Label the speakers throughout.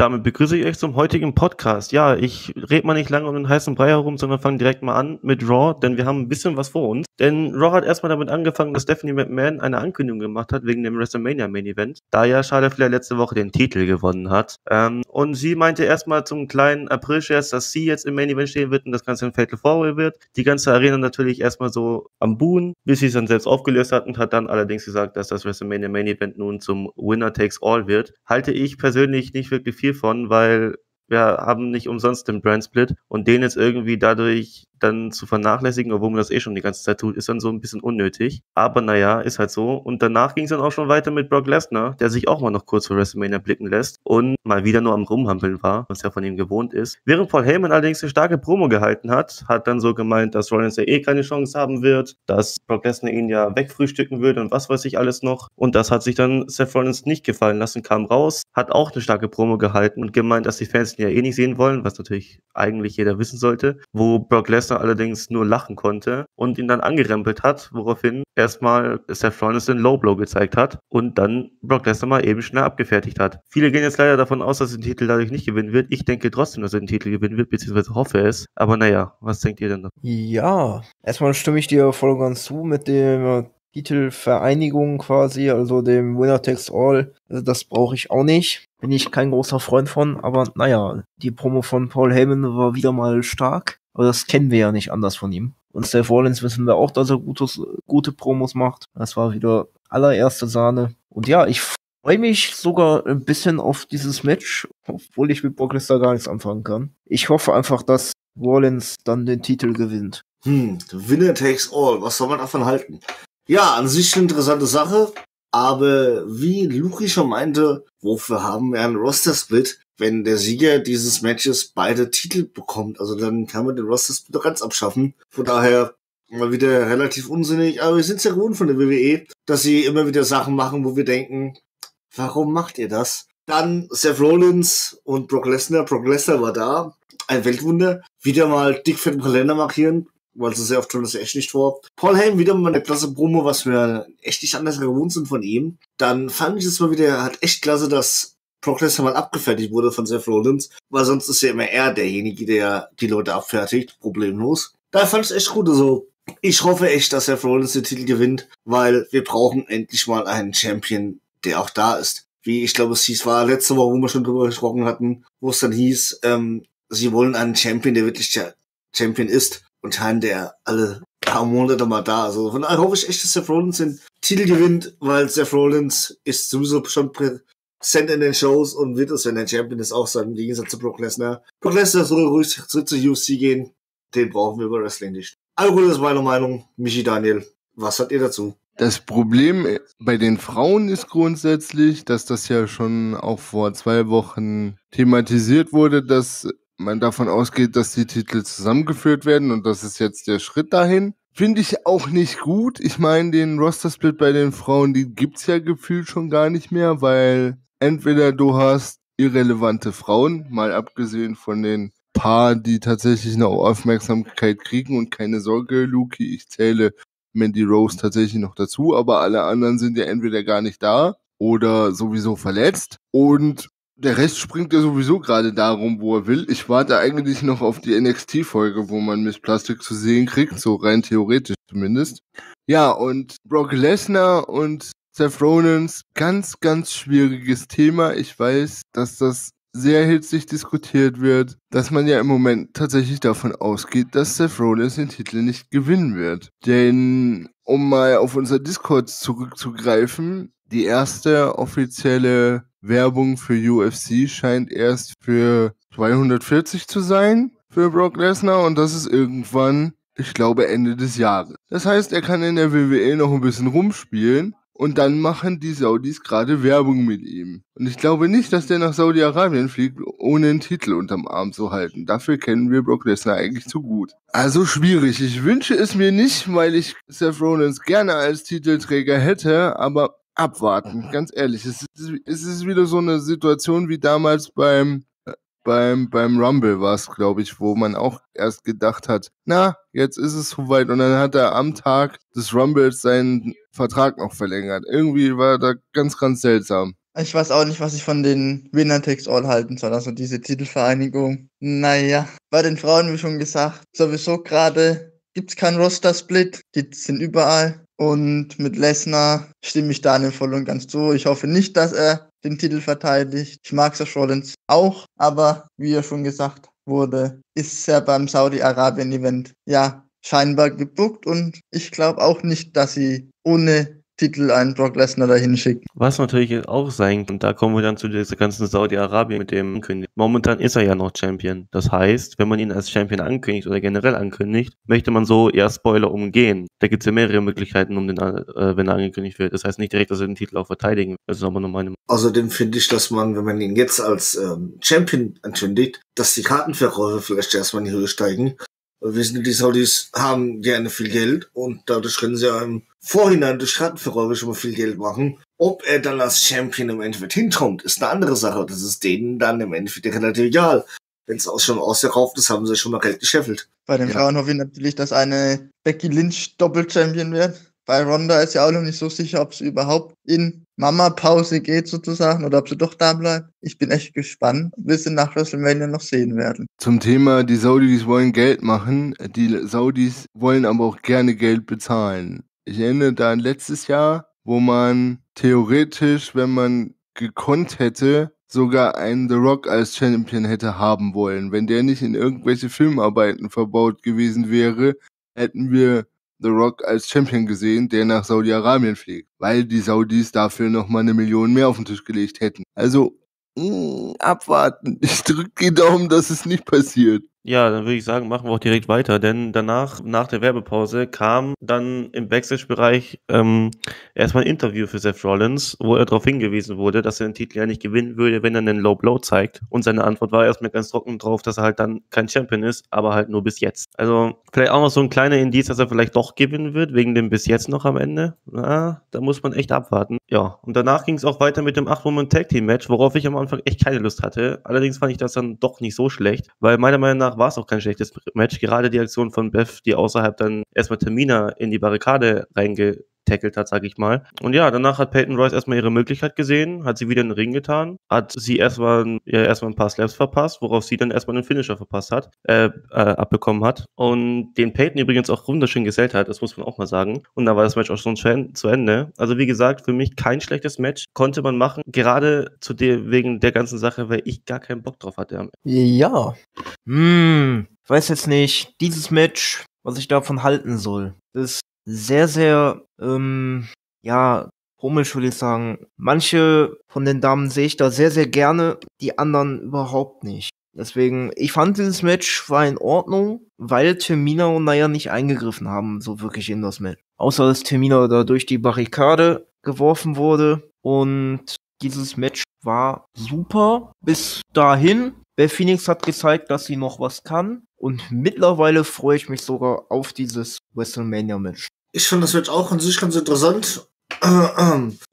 Speaker 1: Damit begrüße ich euch zum heutigen Podcast. Ja, ich rede mal nicht lange um den heißen Brei herum, sondern fange direkt mal an mit Raw, denn wir haben ein bisschen was vor uns. Denn Raw hat erstmal damit angefangen, dass Stephanie McMahon eine Ankündigung gemacht hat wegen dem WrestleMania Main Event, da ja Charlotte Flair letzte Woche den Titel gewonnen hat. Ähm, und sie meinte erstmal zum kleinen April-Scherz, dass sie jetzt im Main Event stehen wird und das Ganze ein Fatal Four wird. Die ganze Arena natürlich erstmal so am Buhen, bis sie es dann selbst aufgelöst hat und hat dann allerdings gesagt, dass das WrestleMania Main Event nun zum Winner Takes All wird. Halte ich persönlich nicht wirklich viel von, weil wir haben nicht umsonst den Brand Split und den jetzt irgendwie dadurch dann zu vernachlässigen, obwohl man das eh schon die ganze Zeit tut, ist dann so ein bisschen unnötig. Aber naja, ist halt so. Und danach ging es dann auch schon weiter mit Brock Lesnar, der sich auch mal noch kurz für WrestleMania blicken lässt und mal wieder nur am Rumhampeln war, was ja von ihm gewohnt ist. Während Paul Heyman allerdings eine starke Promo gehalten hat, hat dann so gemeint, dass Rollins ja eh keine Chance haben wird, dass Brock Lesnar ihn ja wegfrühstücken würde und was weiß ich alles noch. Und das hat sich dann Seth Rollins nicht gefallen lassen, kam raus, hat auch eine starke Promo gehalten und gemeint, dass die Fans ihn ja eh nicht sehen wollen, was natürlich eigentlich jeder wissen sollte, wo Brock Lesnar Lesnar allerdings nur lachen konnte und ihn dann angerempelt hat, woraufhin erstmal Seth Rollins den Low Blow gezeigt hat und dann Brock Lesnar mal eben schnell abgefertigt hat. Viele gehen jetzt leider davon aus, dass er den Titel dadurch nicht gewinnen wird. Ich denke trotzdem, dass er den Titel gewinnen wird, beziehungsweise hoffe es. Aber naja, was denkt ihr denn da?
Speaker 2: Ja, erstmal stimme ich dir voll und ganz zu mit dem Titelvereinigung quasi, also dem Winner Takes All. Also das brauche ich auch nicht. Bin ich kein großer Freund von, aber naja, die Promo von Paul Heyman war wieder mal stark. Aber das kennen wir ja nicht anders von ihm. Und Seth Rollins wissen wir auch, dass er gutes, gute Promos macht. Das war wieder allererste Sahne. Und ja, ich freue mich sogar ein bisschen auf dieses Match, obwohl ich mit Brock Lesnar gar nichts anfangen kann. Ich hoffe einfach, dass Rollins dann den Titel gewinnt.
Speaker 3: Hm, Winner takes all. Was soll man davon halten? Ja, an sich eine interessante Sache. Aber wie Luki schon meinte, wofür haben wir einen Roster-Split? Wenn der Sieger dieses Matches beide Titel bekommt. Also dann kann man den Roster Split ganz abschaffen. Von daher mal wieder relativ unsinnig. Aber wir sind sehr gewohnt von der WWE, dass sie immer wieder Sachen machen, wo wir denken, warum macht ihr das? Dann Seth Rollins und Brock Lesnar. Brock Lesnar war da. Ein Weltwunder. Wieder mal dick für den Kalender markieren, weil sie sehr oft dass er echt nicht vor. Paul Heyman wieder mal eine klasse Promo, was wir echt nicht anders gewohnt sind von ihm. Dann fand ich es mal wieder, hat echt klasse, dass Mal abgefertigt wurde von Seth Rollins, weil sonst ist ja immer er derjenige, der die Leute abfertigt, problemlos. Da fand ich echt gut, also ich hoffe echt, dass Seth Rollins den Titel gewinnt, weil wir brauchen endlich mal einen Champion, der auch da ist. Wie ich glaube, es hieß, war letzte Woche, wo wir schon drüber gesprochen hatten, wo es dann hieß, ähm, sie wollen einen Champion, der wirklich der Champion ist und keinen, der alle paar Monate mal da. Also von daher hoffe ich echt, dass Seth Rollins den Titel gewinnt, weil Seth Rollins ist sowieso schon Cent in den Shows und wird es, wenn der Champion ist, auch sein, im Gegensatz zu Brock Lesnar. Brock Lesnar soll ruhig zurück zur UFC gehen. Den brauchen wir bei Wrestling nicht. Das ist meine Meinung. Michi Daniel, was hat ihr dazu?
Speaker 4: Das Problem bei den Frauen ist grundsätzlich, dass das ja schon auch vor zwei Wochen thematisiert wurde, dass man davon ausgeht, dass die Titel zusammengeführt werden und das ist jetzt der Schritt dahin. Finde ich auch nicht gut. Ich meine, den Roster-Split bei den Frauen, die gibt's ja gefühlt schon gar nicht mehr, weil entweder du hast irrelevante Frauen, mal abgesehen von den paar, die tatsächlich eine Aufmerksamkeit kriegen und keine Sorge, Luki, ich zähle Mandy Rose tatsächlich noch dazu, aber alle anderen sind ja entweder gar nicht da oder sowieso verletzt. Und der Rest springt ja sowieso gerade darum, wo er will. Ich warte eigentlich noch auf die NXT-Folge, wo man Miss Plastik zu sehen kriegt, so rein theoretisch zumindest. Ja, und Brock Lesnar und Seth Rollins, ganz, ganz schwieriges Thema. Ich weiß, dass das sehr hitzig diskutiert wird, dass man ja im Moment tatsächlich davon ausgeht, dass Seth Rollins den Titel nicht gewinnen wird. Denn, um mal auf unser Discord zurückzugreifen, die erste offizielle Werbung für UFC scheint erst für 240 zu sein für Brock Lesnar und das ist irgendwann, ich glaube, Ende des Jahres. Das heißt, er kann in der WWE noch ein bisschen rumspielen und dann machen die Saudis gerade Werbung mit ihm. Und ich glaube nicht, dass der nach Saudi-Arabien fliegt, ohne einen Titel unterm Arm zu halten. Dafür kennen wir Brock Lesnar eigentlich zu gut. Also schwierig. Ich wünsche es mir nicht, weil ich Seth Rollins gerne als Titelträger hätte, aber abwarten, ganz ehrlich. Es ist, wieder so eine Situation wie damals beim beim, beim Rumble war es, glaube ich, wo man auch erst gedacht hat, na, jetzt ist es soweit. Und dann hat er am Tag des Rumbles seinen Vertrag noch verlängert. Irgendwie war da ganz, ganz seltsam.
Speaker 5: Ich weiß auch nicht, was ich von den Winner Takes All halten soll, also diese Titelvereinigung. Naja, bei den Frauen, wie schon gesagt, sowieso gerade gibt's keinen Roster-Split, die sind überall. Und mit Lesnar stimme ich Daniel voll und ganz zu. Ich hoffe nicht, dass er den Titel verteidigt. Ich mag Seth Rollins auch, aber wie ja schon gesagt wurde, ist er beim Saudi-Arabien-Event ja scheinbar gebuckt und ich glaube auch nicht, dass sie ohne Titel einen Brock Lesnar dahin schicken.
Speaker 1: Was natürlich auch sein kann, und da kommen wir dann zu dieser ganzen Saudi-Arabien mit dem Ankündigen. Momentan ist er ja noch Champion. Das heißt, wenn man ihn als Champion ankündigt oder generell ankündigt, möchte man so eher Spoiler umgehen. Da gibt es ja mehrere Möglichkeiten, um den, äh, wenn er angekündigt wird. Das heißt nicht direkt, dass er den Titel auch verteidigen. Das ist aber nur meine
Speaker 3: Außerdem finde ich, dass man, wenn man ihn jetzt als ähm, Champion ankündigt, dass die Kartenverkäufe vielleicht erstmal in die Höhe steigen. Wir wissen, die Saudis haben gerne viel Geld und dadurch können sie ja im Vorhinein durch Kartenverkäufe schon mal viel Geld machen. Ob er dann als Champion im Endeffekt hinkommt, ist eine andere Sache. Das ist denen dann im Endeffekt relativ egal. Wenn es auch schon ausverkauft ist, haben sie schon mal Geld gescheffelt.
Speaker 5: Bei den
Speaker 4: Ja.
Speaker 5: Frauen hoffe ich natürlich, dass eine Becky Lynch Doppel-Champion wird. Bei Ronda ist ja auch noch nicht so sicher, ob sie überhaupt in Mama-Pause geht sozusagen oder ob sie doch da bleibt. Ich bin echt gespannt, wir sie nach WrestleMania noch sehen werden.
Speaker 4: Zum Thema, die Saudis wollen Geld machen, die Saudis wollen aber auch gerne Geld bezahlen. Ich erinnere da an letztes Jahr, wo man theoretisch, wenn man gekonnt hätte, sogar einen The Rock als Champion hätte haben wollen. Wenn der nicht in irgendwelche Filmarbeiten verbaut gewesen wäre, hätten wir The Rock als Champion gesehen, der nach Saudi-Arabien fliegt, weil die Saudis dafür nochmal eine Million mehr auf den Tisch gelegt hätten. Also, mh, abwarten. Ich drücke die Daumen, dass es nicht passiert.
Speaker 1: Ja, dann würde ich sagen, machen wir auch direkt weiter, denn danach, nach der Werbepause, kam dann im Backstage-Bereich ähm, erstmal ein Interview für Seth Rollins, wo er darauf hingewiesen wurde, dass er den Titel ja nicht gewinnen würde, wenn er einen Low Blow zeigt. Und seine Antwort war erstmal ganz trocken drauf, dass er halt dann kein Champion ist, aber halt nur bis jetzt. Also vielleicht auch noch so ein kleiner Indiz, dass er vielleicht doch gewinnen wird, wegen dem bis jetzt noch am Ende. Na, da muss man echt abwarten. Ja, und danach ging es auch weiter mit dem 8-Woman-Tag-Team-Match, worauf ich am Anfang echt keine Lust hatte. Allerdings fand ich das dann doch nicht so schlecht, weil meiner Meinung nach war es auch kein schlechtes Match. Gerade die Aktion von Beth, die außerhalb dann erstmal Tamina in die Barrikade reingetackelt hat, sag ich mal. Und ja, danach hat Peyton Royce erstmal ihre Möglichkeit gesehen, hat sie wieder in den Ring getan, hat sie erstmal ja, erstmal ein paar Slaps verpasst, worauf sie dann erstmal einen Finisher verpasst hat, äh, äh, abbekommen hat. Und den Peyton übrigens auch wunderschön gesellt hat, das muss man auch mal sagen. Und da war das Match auch schon zu Ende. Also wie gesagt, für mich kein schlechtes Match, konnte man machen, gerade zu der, wegen der ganzen Sache, weil ich gar keinen Bock drauf hatte.
Speaker 2: Ja. Hm, weiß jetzt nicht, dieses Match, was ich davon halten soll. Das sehr, sehr, ähm, ja, komisch würde ich sagen. Manche von den Damen sehe ich da sehr, sehr gerne, die anderen überhaupt nicht. Deswegen, ich fand dieses Match war in Ordnung, weil Termina und Naya nicht eingegriffen haben, so wirklich in das Match. Außer dass Termina da durch die Barrikade geworfen wurde und dieses Match war super bis dahin. Beth Phoenix hat gezeigt, dass sie noch was kann. Und mittlerweile freue ich mich sogar auf dieses WrestleMania-Match.
Speaker 3: Ich fand das Match auch an sich ganz interessant.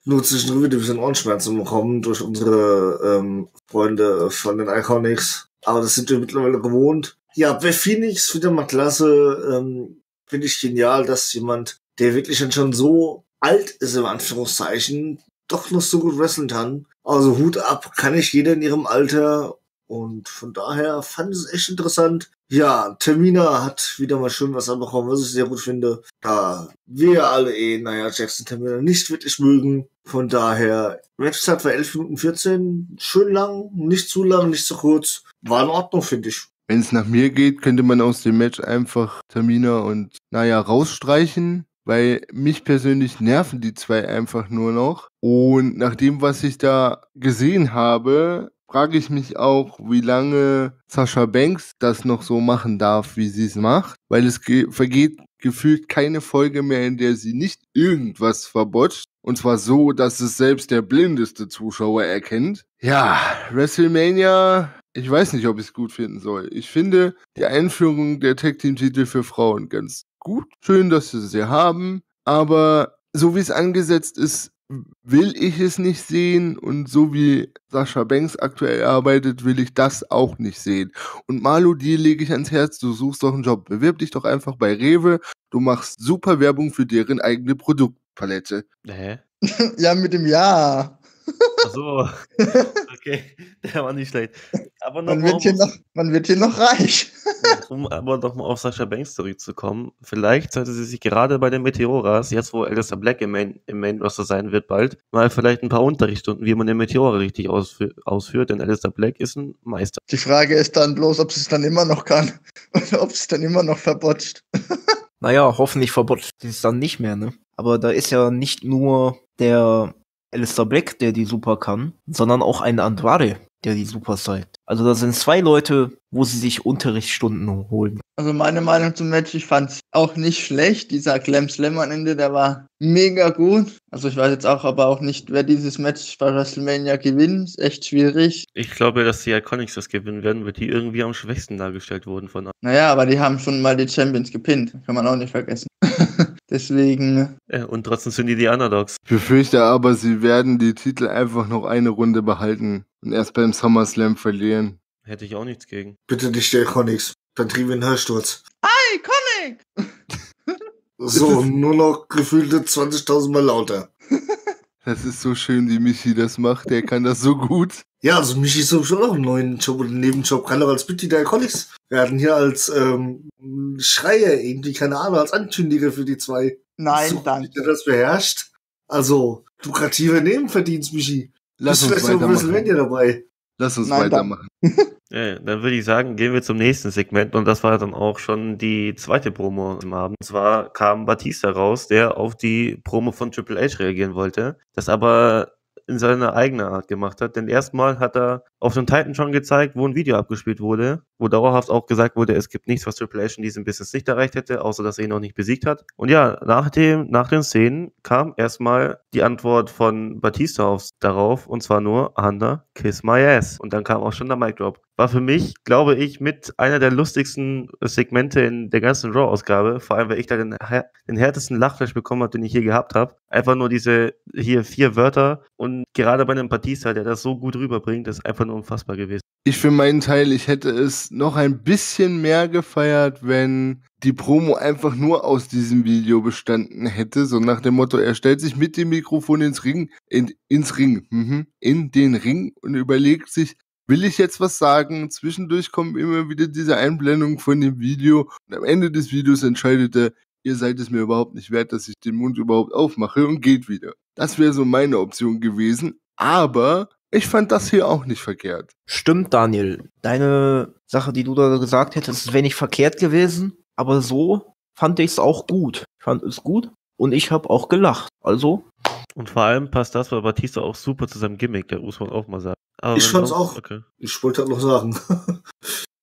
Speaker 3: Nur zwischendurch wieder ein bisschen Ohrenschmerzen bekommen durch unsere ähm, Freunde von den Iconics. Aber das sind wir mittlerweile gewohnt. Ja, Beth Phoenix wieder mal klasse. Ähm, Finde ich genial, dass jemand, der wirklich dann schon so alt ist, im Anführungszeichen, doch noch so gut wrestlen kann. Also Hut ab, kann nicht jeder in ihrem Alter. Und von daher fand ich es echt interessant. Ja, Termina hat wieder mal schön was anbekommen, was ich sehr gut finde. Da wir alle eh, naja, Jackson Termina nicht wirklich mögen. Von daher, Matchzeit war 11 Minuten 14. Schön lang, nicht zu lang, nicht zu kurz. War in Ordnung, finde ich.
Speaker 4: Wenn es nach mir geht, könnte man aus dem Match einfach Tamina und Naya rausstreichen, weil mich persönlich nerven die zwei einfach nur noch. Und nach dem, was ich da gesehen habe, frage ich mich auch, wie lange Sascha Banks das noch so machen darf, wie sie es macht, weil es ge vergeht gefühlt keine Folge mehr, in der sie nicht irgendwas verbotscht. Und zwar so, dass es selbst der blindeste Zuschauer erkennt. Ja, WrestleMania, ich weiß nicht, ob ich es gut finden soll. Ich finde die Einführung der Tag Team Titel für Frauen ganz gut. Schön, dass sie sie haben. Aber so wie es angesetzt ist, will ich es nicht sehen und so wie Sascha Banks aktuell arbeitet, will ich das auch nicht sehen. Und Malu, dir lege ich ans Herz, du suchst doch einen Job. Bewirb dich doch einfach bei Rewe. Du machst super Werbung für deren eigene Produktpalette.
Speaker 1: Hä?
Speaker 5: ja, mit dem Ja.
Speaker 1: Ach so. Okay, der war nicht schlecht. Aber
Speaker 5: Man wird, hier noch, man wird hier noch reich.
Speaker 1: um aber nochmal auf Sascha Banks zurückzukommen. Vielleicht sollte sie sich gerade bei den Meteoras, jetzt wo Alistair Black im Main, im Main Roster sein wird bald, mal vielleicht ein paar Unterrichtsstunden, wie man den Meteora richtig ausfü ausführt, denn Alistair Black ist ein Meister.
Speaker 5: Die Frage ist dann bloß, ob sie es dann immer noch kann. Oder ob sie es dann immer noch verbotscht.
Speaker 2: Naja, hoffentlich verbotzt sie es dann nicht mehr, ne? Aber da ist ja nicht nur der Alistair Black, der die Super kann, sondern auch ein Andrade, der die Super zeigt. Also da sind zwei Leute, wo sie sich Unterrichtsstunden holen.
Speaker 5: Also meine Meinung zum Match, ich fand es auch nicht schlecht. Dieser Glam Slam am Ende, der war mega gut. Also ich weiß jetzt auch aber auch nicht, wer dieses Match bei WrestleMania gewinnt. Ist echt schwierig.
Speaker 1: Ich glaube, dass die Iconics das gewinnen werden, weil die irgendwie am schwächsten dargestellt wurden von
Speaker 5: Naja, aber die haben schon mal die Champions gepinnt. Kann man auch nicht vergessen. Deswegen,
Speaker 1: äh, und trotzdem sind die die Underdogs.
Speaker 4: Ich befürchte aber, sie werden die Titel einfach noch eine Runde behalten und erst beim SummerSlam verlieren.
Speaker 1: Hätte ich auch nichts gegen.
Speaker 3: Bitte nicht der Iconics. Dann trieben wir einen Hörsturz.
Speaker 5: Iconic!
Speaker 3: So, nur noch gefühlte 20.000 Mal lauter.
Speaker 4: Das ist so schön, wie Michi das macht. Der kann das so gut.
Speaker 3: Ja, also Michi ist sowieso noch einen neuen Job oder einen Nebenjob, kann doch als Mitglied der Iconics werden. Hier als ähm, Schreier irgendwie, keine Ahnung, als Ankündiger für die zwei.
Speaker 5: Nein,
Speaker 3: so,
Speaker 5: danke.
Speaker 3: Der das beherrscht. Also, lukrative Nebenverdienst, Michi.
Speaker 4: Lass uns weitermachen.
Speaker 3: dabei.
Speaker 4: Lass uns
Speaker 5: Nein,
Speaker 4: weitermachen.
Speaker 1: Ja, dann würde ich sagen, gehen wir zum nächsten Segment und das war dann auch schon die zweite Promo am Abend. Und zwar kam Batista raus, der auf die Promo von Triple H reagieren wollte, das aber in seiner eigenen Art gemacht hat. Denn erstmal hat er auf den Titan schon gezeigt, wo ein Video abgespielt wurde, wo dauerhaft auch gesagt wurde, es gibt nichts, was Triple H in diesem Business nicht erreicht hätte, außer dass er ihn noch nicht besiegt hat. Und ja, nach, dem, nach den Szenen kam erstmal die Antwort von Batista auf, darauf, und zwar nur, Hunter, kiss my ass. Und dann kam auch schon der Mic Drop. War für mich, glaube ich, mit einer der lustigsten Segmente in der ganzen Raw-Ausgabe, vor allem, weil ich da den, den härtesten Lachflash bekommen habe, den ich je gehabt habe. Einfach nur diese hier vier Wörter und gerade bei einem Batista, der das so gut rüberbringt, ist einfach nur unfassbar gewesen.
Speaker 4: Ich für meinen Teil, ich hätte es noch ein bisschen mehr gefeiert, wenn die Promo einfach nur aus diesem Video bestanden hätte. So nach dem Motto, er stellt sich mit dem Mikrofon ins Ring, in, ins Ring, mhm, in den Ring und überlegt sich, will ich jetzt was sagen? Zwischendurch kommen immer wieder diese Einblendungen von dem Video und am Ende des Videos entscheidet er, ihr seid es mir überhaupt nicht wert, dass ich den Mund überhaupt aufmache und geht wieder. Das wäre so meine Option gewesen. Aber ich fand das hier auch nicht verkehrt.
Speaker 2: Stimmt, Daniel. Deine Sache, die du da gesagt hättest, wäre nicht verkehrt gewesen. Aber so fand ich es auch gut. Ich fand es gut und ich habe auch gelacht. Also,
Speaker 1: Und vor allem passt das bei Batista auch super zu seinem Gimmick, der muss man auch mal sagen. Aber
Speaker 3: Ich fand's
Speaker 1: sonst-
Speaker 3: auch.
Speaker 1: Okay.
Speaker 3: Ich wollte halt noch sagen.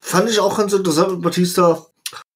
Speaker 3: Fand ich auch ganz interessant mit Batista.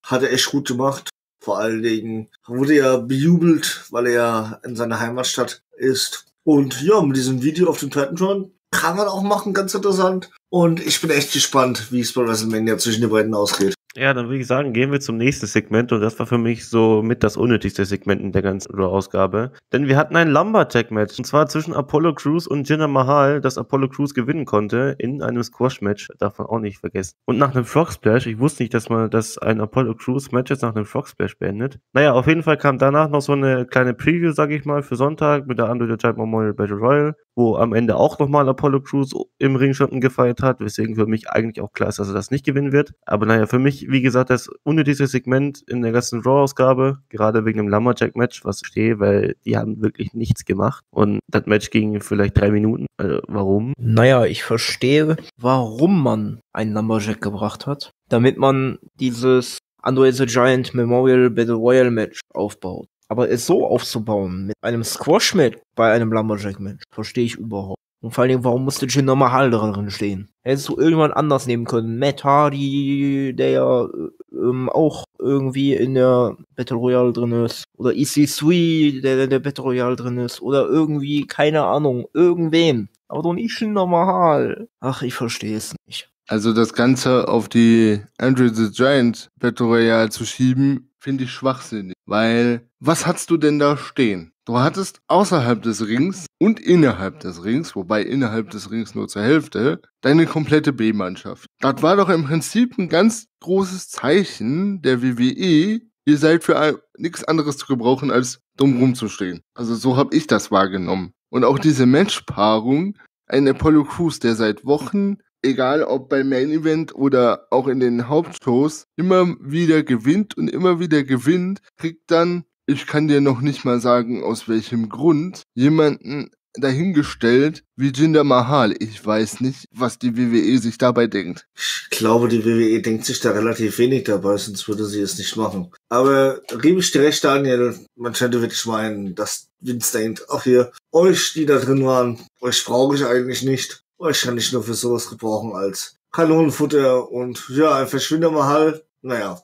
Speaker 3: Hat er echt gut gemacht. Vor allen Dingen wurde er bejubelt, weil er in seiner Heimatstadt ist. Und ja, mit diesem Video auf dem Titantron kann man auch machen, ganz interessant. Und ich bin echt gespannt, wie es bei WrestleMania zwischen den beiden ausgeht.
Speaker 1: Ja, dann würde ich sagen, gehen wir zum nächsten Segment und das war für mich so mit das unnötigste Segment in der ganzen Raw-Ausgabe. Denn wir hatten ein Lumberjack-Match und zwar zwischen Apollo Crews und Jinder Mahal, das Apollo Crews gewinnen konnte in einem Squash-Match, darf man auch nicht vergessen. Und nach einem Frog Splash, ich wusste nicht, dass man, dass ein Apollo Crews-Match jetzt nach einem Frog Splash beendet. Naja, auf jeden Fall kam danach noch so eine kleine Preview, sag ich mal, für Sonntag mit der the Giant Memorial Battle Royal, wo am Ende auch nochmal Apollo Crews im Ringschatten gefeiert hat, weswegen für mich eigentlich auch klar ist, dass er das nicht gewinnen wird. Aber naja, für mich, wie gesagt, das unnötigste Segment in der ganzen Raw-Ausgabe, gerade wegen dem Lumberjack-Match, was ich stehe, weil die haben wirklich nichts gemacht. Und das Match ging vielleicht drei Minuten. Also, warum?
Speaker 2: naja, ich verstehe, warum man einen Lumberjack gebracht hat. Damit man dieses Andre the Giant Memorial Battle Royale Match aufbaut. Aber es so aufzubauen, mit einem Squash-Match bei einem Lumberjack-Match, verstehe ich überhaupt. Und vor allen Dingen, warum musste Jinder Mahal drin stehen? Hättest du irgendwann anders nehmen können. Matt Hardy, der ja äh, ähm, auch irgendwie in der Battle Royale drin ist. Oder EC3, der in der Battle Royale drin ist. Oder irgendwie, keine Ahnung, irgendwen. Aber doch nicht Jinder Mahal. Ach, ich verstehe es nicht.
Speaker 4: Also das Ganze auf die Andrew the Giant Battle Royale zu schieben, finde ich schwachsinnig. Weil, was hast du denn da stehen? Du hattest außerhalb des Rings und innerhalb des Rings, wobei innerhalb des Rings nur zur Hälfte, deine komplette B-Mannschaft. Das war doch im Prinzip ein ganz großes Zeichen der WWE, ihr seid für nichts anderes zu gebrauchen, als dumm rumzustehen. Also so habe ich das wahrgenommen. Und auch diese Matchpaarung, ein Apollo Crews, der seit Wochen, egal ob beim Main Event oder auch in den Hauptshows, immer wieder gewinnt und immer wieder gewinnt, kriegt dann, ich kann dir noch nicht mal sagen, aus welchem Grund, jemanden dahingestellt wie Jinder Mahal. Ich weiß nicht, was die WWE sich dabei denkt.
Speaker 3: Ich glaube, die WWE denkt sich da relativ wenig dabei, sonst würde sie es nicht machen. Aber gebe ich dir recht, Daniel, man könnte wirklich meinen, dass Vince denkt, ach hier, euch, die da drin waren, euch brauche ich eigentlich nicht. Euch kann ich nur für sowas gebrauchen als Kanonenfutter und ja, ein Verschwinder Mahal, naja,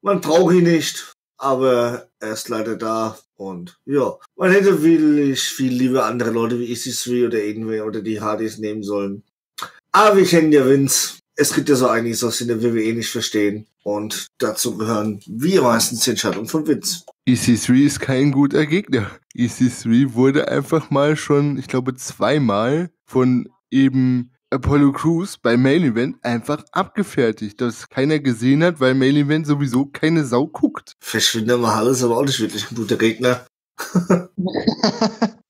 Speaker 3: man braucht ihn nicht, aber er ist leider da und ja, man hätte wirklich viel lieber andere Leute wie EC3 oder irgendwer oder die Hardys nehmen sollen. Aber wir kennen ja Vince. Es gibt ja so einiges, was sie in der WWE nicht verstehen. Und dazu gehören wie meistens die Entscheidungen von Vince.
Speaker 4: EC3 ist kein guter Gegner. EC3 wurde einfach mal schon, ich glaube, zweimal von eben Apollo Crews beim Main Event einfach abgefertigt, das keiner gesehen hat, weil Main Event sowieso keine Sau guckt.
Speaker 3: Verschwinder Mahal ist aber auch nicht wirklich ein guter Gegner.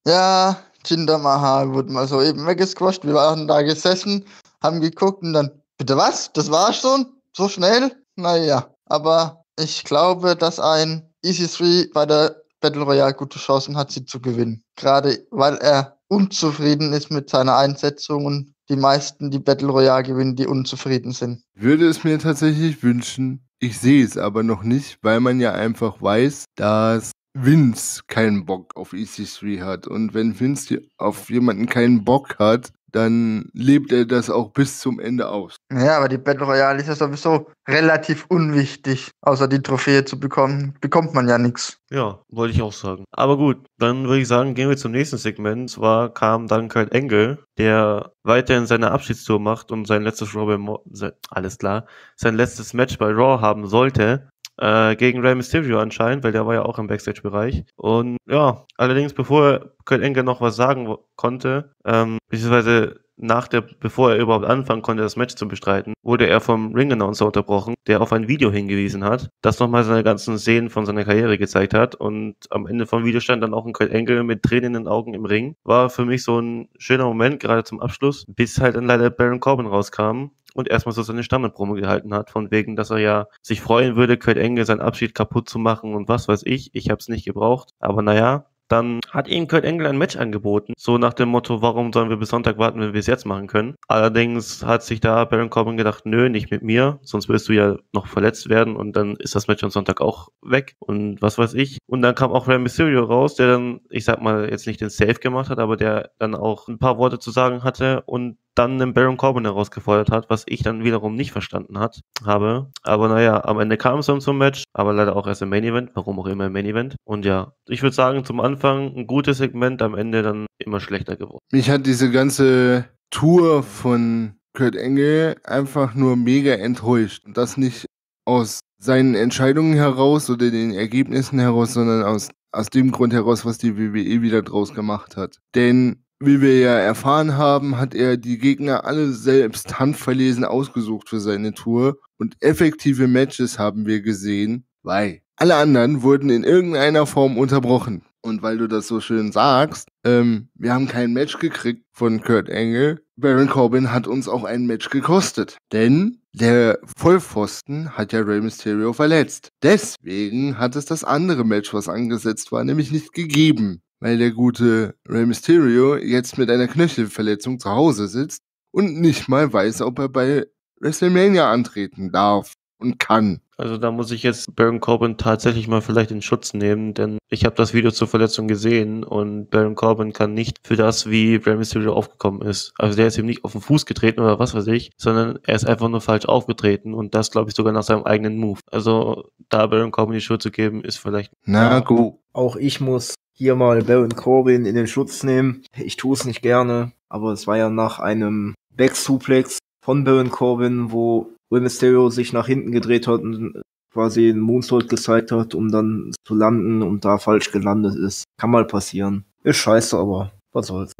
Speaker 5: ja, Jinder Mahal wurde mal so eben weggesquasht. Wir waren da gesessen, haben geguckt und dann, bitte was? Das war schon? So schnell? Naja, aber ich glaube, dass ein EC3 bei der Battle Royale gute Chancen hat, sie zu gewinnen. Gerade weil er unzufrieden ist mit seiner Einsetzung und die meisten, die Battle Royale gewinnen, die unzufrieden sind.
Speaker 4: Würde es mir tatsächlich wünschen. Ich sehe es aber noch nicht, weil man ja einfach weiß, dass Vince keinen Bock auf EC3 hat. Und wenn Vince auf jemanden keinen Bock hat, dann lebt er das auch bis zum Ende aus.
Speaker 5: Ja, aber die Battle Royale ist ja sowieso relativ unwichtig. Außer die Trophäe zu bekommen, bekommt man ja nichts.
Speaker 1: Ja, wollte ich auch sagen. Aber gut, dann würde ich sagen, gehen wir zum nächsten Segment. Und zwar kam dann Kurt Engel, der weiterhin seine Abschiedstour macht und sein letztes Raw bei Mo alles klar, sein letztes Match bei Raw haben sollte. Äh, gegen Rey Mysterio anscheinend, weil der war ja auch im Backstage-Bereich. Und ja, allerdings, bevor Kurt Engel noch was sagen konnte, ähm, beziehungsweise nach der, bevor er überhaupt anfangen konnte, das Match zu bestreiten, wurde er vom Ring-Announcer unterbrochen, der auf ein Video hingewiesen hat, das nochmal seine ganzen Szenen von seiner Karriere gezeigt hat. Und am Ende vom Video stand dann auch ein Kurt Engel mit Tränen in den Augen im Ring. War für mich so ein schöner Moment, gerade zum Abschluss, bis halt dann leider Baron Corbin rauskam und erstmal so seine Standardpromo gehalten hat, von wegen, dass er ja sich freuen würde, Kurt Engel seinen Abschied kaputt zu machen und was weiß ich. Ich habe es nicht gebraucht. Aber naja, dann hat ihm Kurt Engel ein Match angeboten. So nach dem Motto, warum sollen wir bis Sonntag warten, wenn wir es jetzt machen können? Allerdings hat sich da Baron Corbin gedacht, nö, nicht mit mir, sonst wirst du ja noch verletzt werden und dann ist das Match am Sonntag auch weg und was weiß ich. Und dann kam auch Rey Mysterio raus, der dann, ich sag mal, jetzt nicht den Save gemacht hat, aber der dann auch ein paar Worte zu sagen hatte und dann den Baron Corbin herausgefordert hat, was ich dann wiederum nicht verstanden hat, habe. Aber naja, am Ende kam es dann zum Match, aber leider auch erst im Main Event, warum auch immer im Main Event. Und ja, ich würde sagen, zum Anfang ein gutes Segment, am Ende dann immer schlechter geworden.
Speaker 4: Mich hat diese ganze Tour von Kurt Engel einfach nur mega enttäuscht. Und das nicht aus seinen Entscheidungen heraus oder den Ergebnissen heraus, sondern aus, aus dem Grund heraus, was die WWE wieder draus gemacht hat. Denn wie wir ja erfahren haben, hat er die Gegner alle selbst handverlesen ausgesucht für seine Tour und effektive Matches haben wir gesehen, weil alle anderen wurden in irgendeiner Form unterbrochen. Und weil du das so schön sagst, ähm, wir haben kein Match gekriegt von Kurt Engel. Baron Corbin hat uns auch ein Match gekostet. Denn der Vollpfosten hat ja Rey Mysterio verletzt. Deswegen hat es das andere Match, was angesetzt war, nämlich nicht gegeben weil der gute Rey Mysterio jetzt mit einer Knöchelverletzung zu Hause sitzt und nicht mal weiß, ob er bei WrestleMania antreten darf und kann.
Speaker 1: Also da muss ich jetzt Baron Corbin tatsächlich mal vielleicht in Schutz nehmen, denn ich habe das Video zur Verletzung gesehen und Baron Corbin kann nicht für das, wie Rey Mysterio aufgekommen ist. Also der ist ihm nicht auf den Fuß getreten oder was weiß ich, sondern er ist einfach nur falsch aufgetreten und das glaube ich sogar nach seinem eigenen Move. Also da Baron Corbin die Schuld zu geben, ist vielleicht...
Speaker 2: Na gut. Auch ich muss hier mal Baron Corbin in den Schutz nehmen. Ich tue es nicht gerne, aber es war ja nach einem Back-Suplex von Baron Corbin, wo Rey Mysterio sich nach hinten gedreht hat und quasi einen Moonsault gezeigt hat, um dann zu landen und da falsch gelandet ist. Kann mal passieren. Ist scheiße, aber was soll's.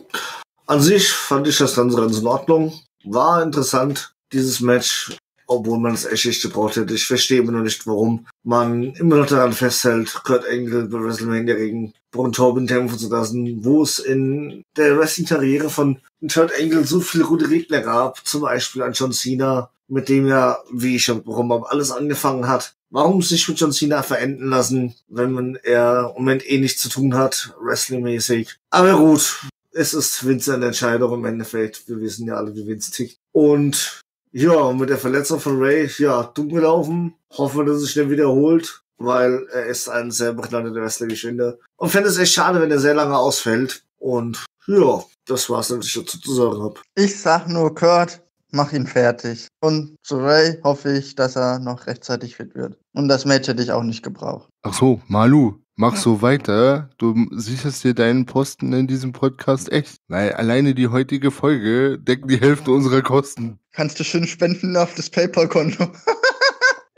Speaker 3: An sich fand ich das dann ganz in Ordnung. War interessant, dieses Match. Obwohl man es echt nicht gebraucht hätte. Ich verstehe immer noch nicht, warum man immer noch daran festhält, Kurt Angle bei WrestleMania gegen Braun Tobin kämpfen zu lassen, wo es in der Wrestling-Karriere von Kurt Angle so viele gute Gegner gab, zum Beispiel an John Cena, mit dem ja, wie ich schon bekommen habe, alles angefangen hat. Warum sich mit John Cena verenden lassen, wenn man er im Moment eh nichts zu tun hat, wrestlingmäßig. Aber gut, es ist Vince eine Entscheidung im Endeffekt. Wir wissen ja alle, wie Vince tickt. Und ja, mit der Verletzung von Ray, ja, dumm gelaufen. Hoffe, dass es schnell wiederholt, weil er ist ein sehr begnadeter Wrestler, wie ich finde. Und fände es echt schade, wenn er sehr lange ausfällt. Und ja, das war's, was ich dazu zu sagen habe.
Speaker 5: Ich sag nur, Kurt, mach ihn fertig. Und zu Ray hoffe ich, dass er noch rechtzeitig fit wird. Und das Match hätte ich auch nicht gebraucht.
Speaker 4: Ach so, Malu, mach so weiter. Du sicherst dir deinen Posten in diesem Podcast echt. Weil alleine die heutige Folge deckt die Hälfte unserer Kosten.
Speaker 5: Kannst du schön spenden auf das PayPal-Konto.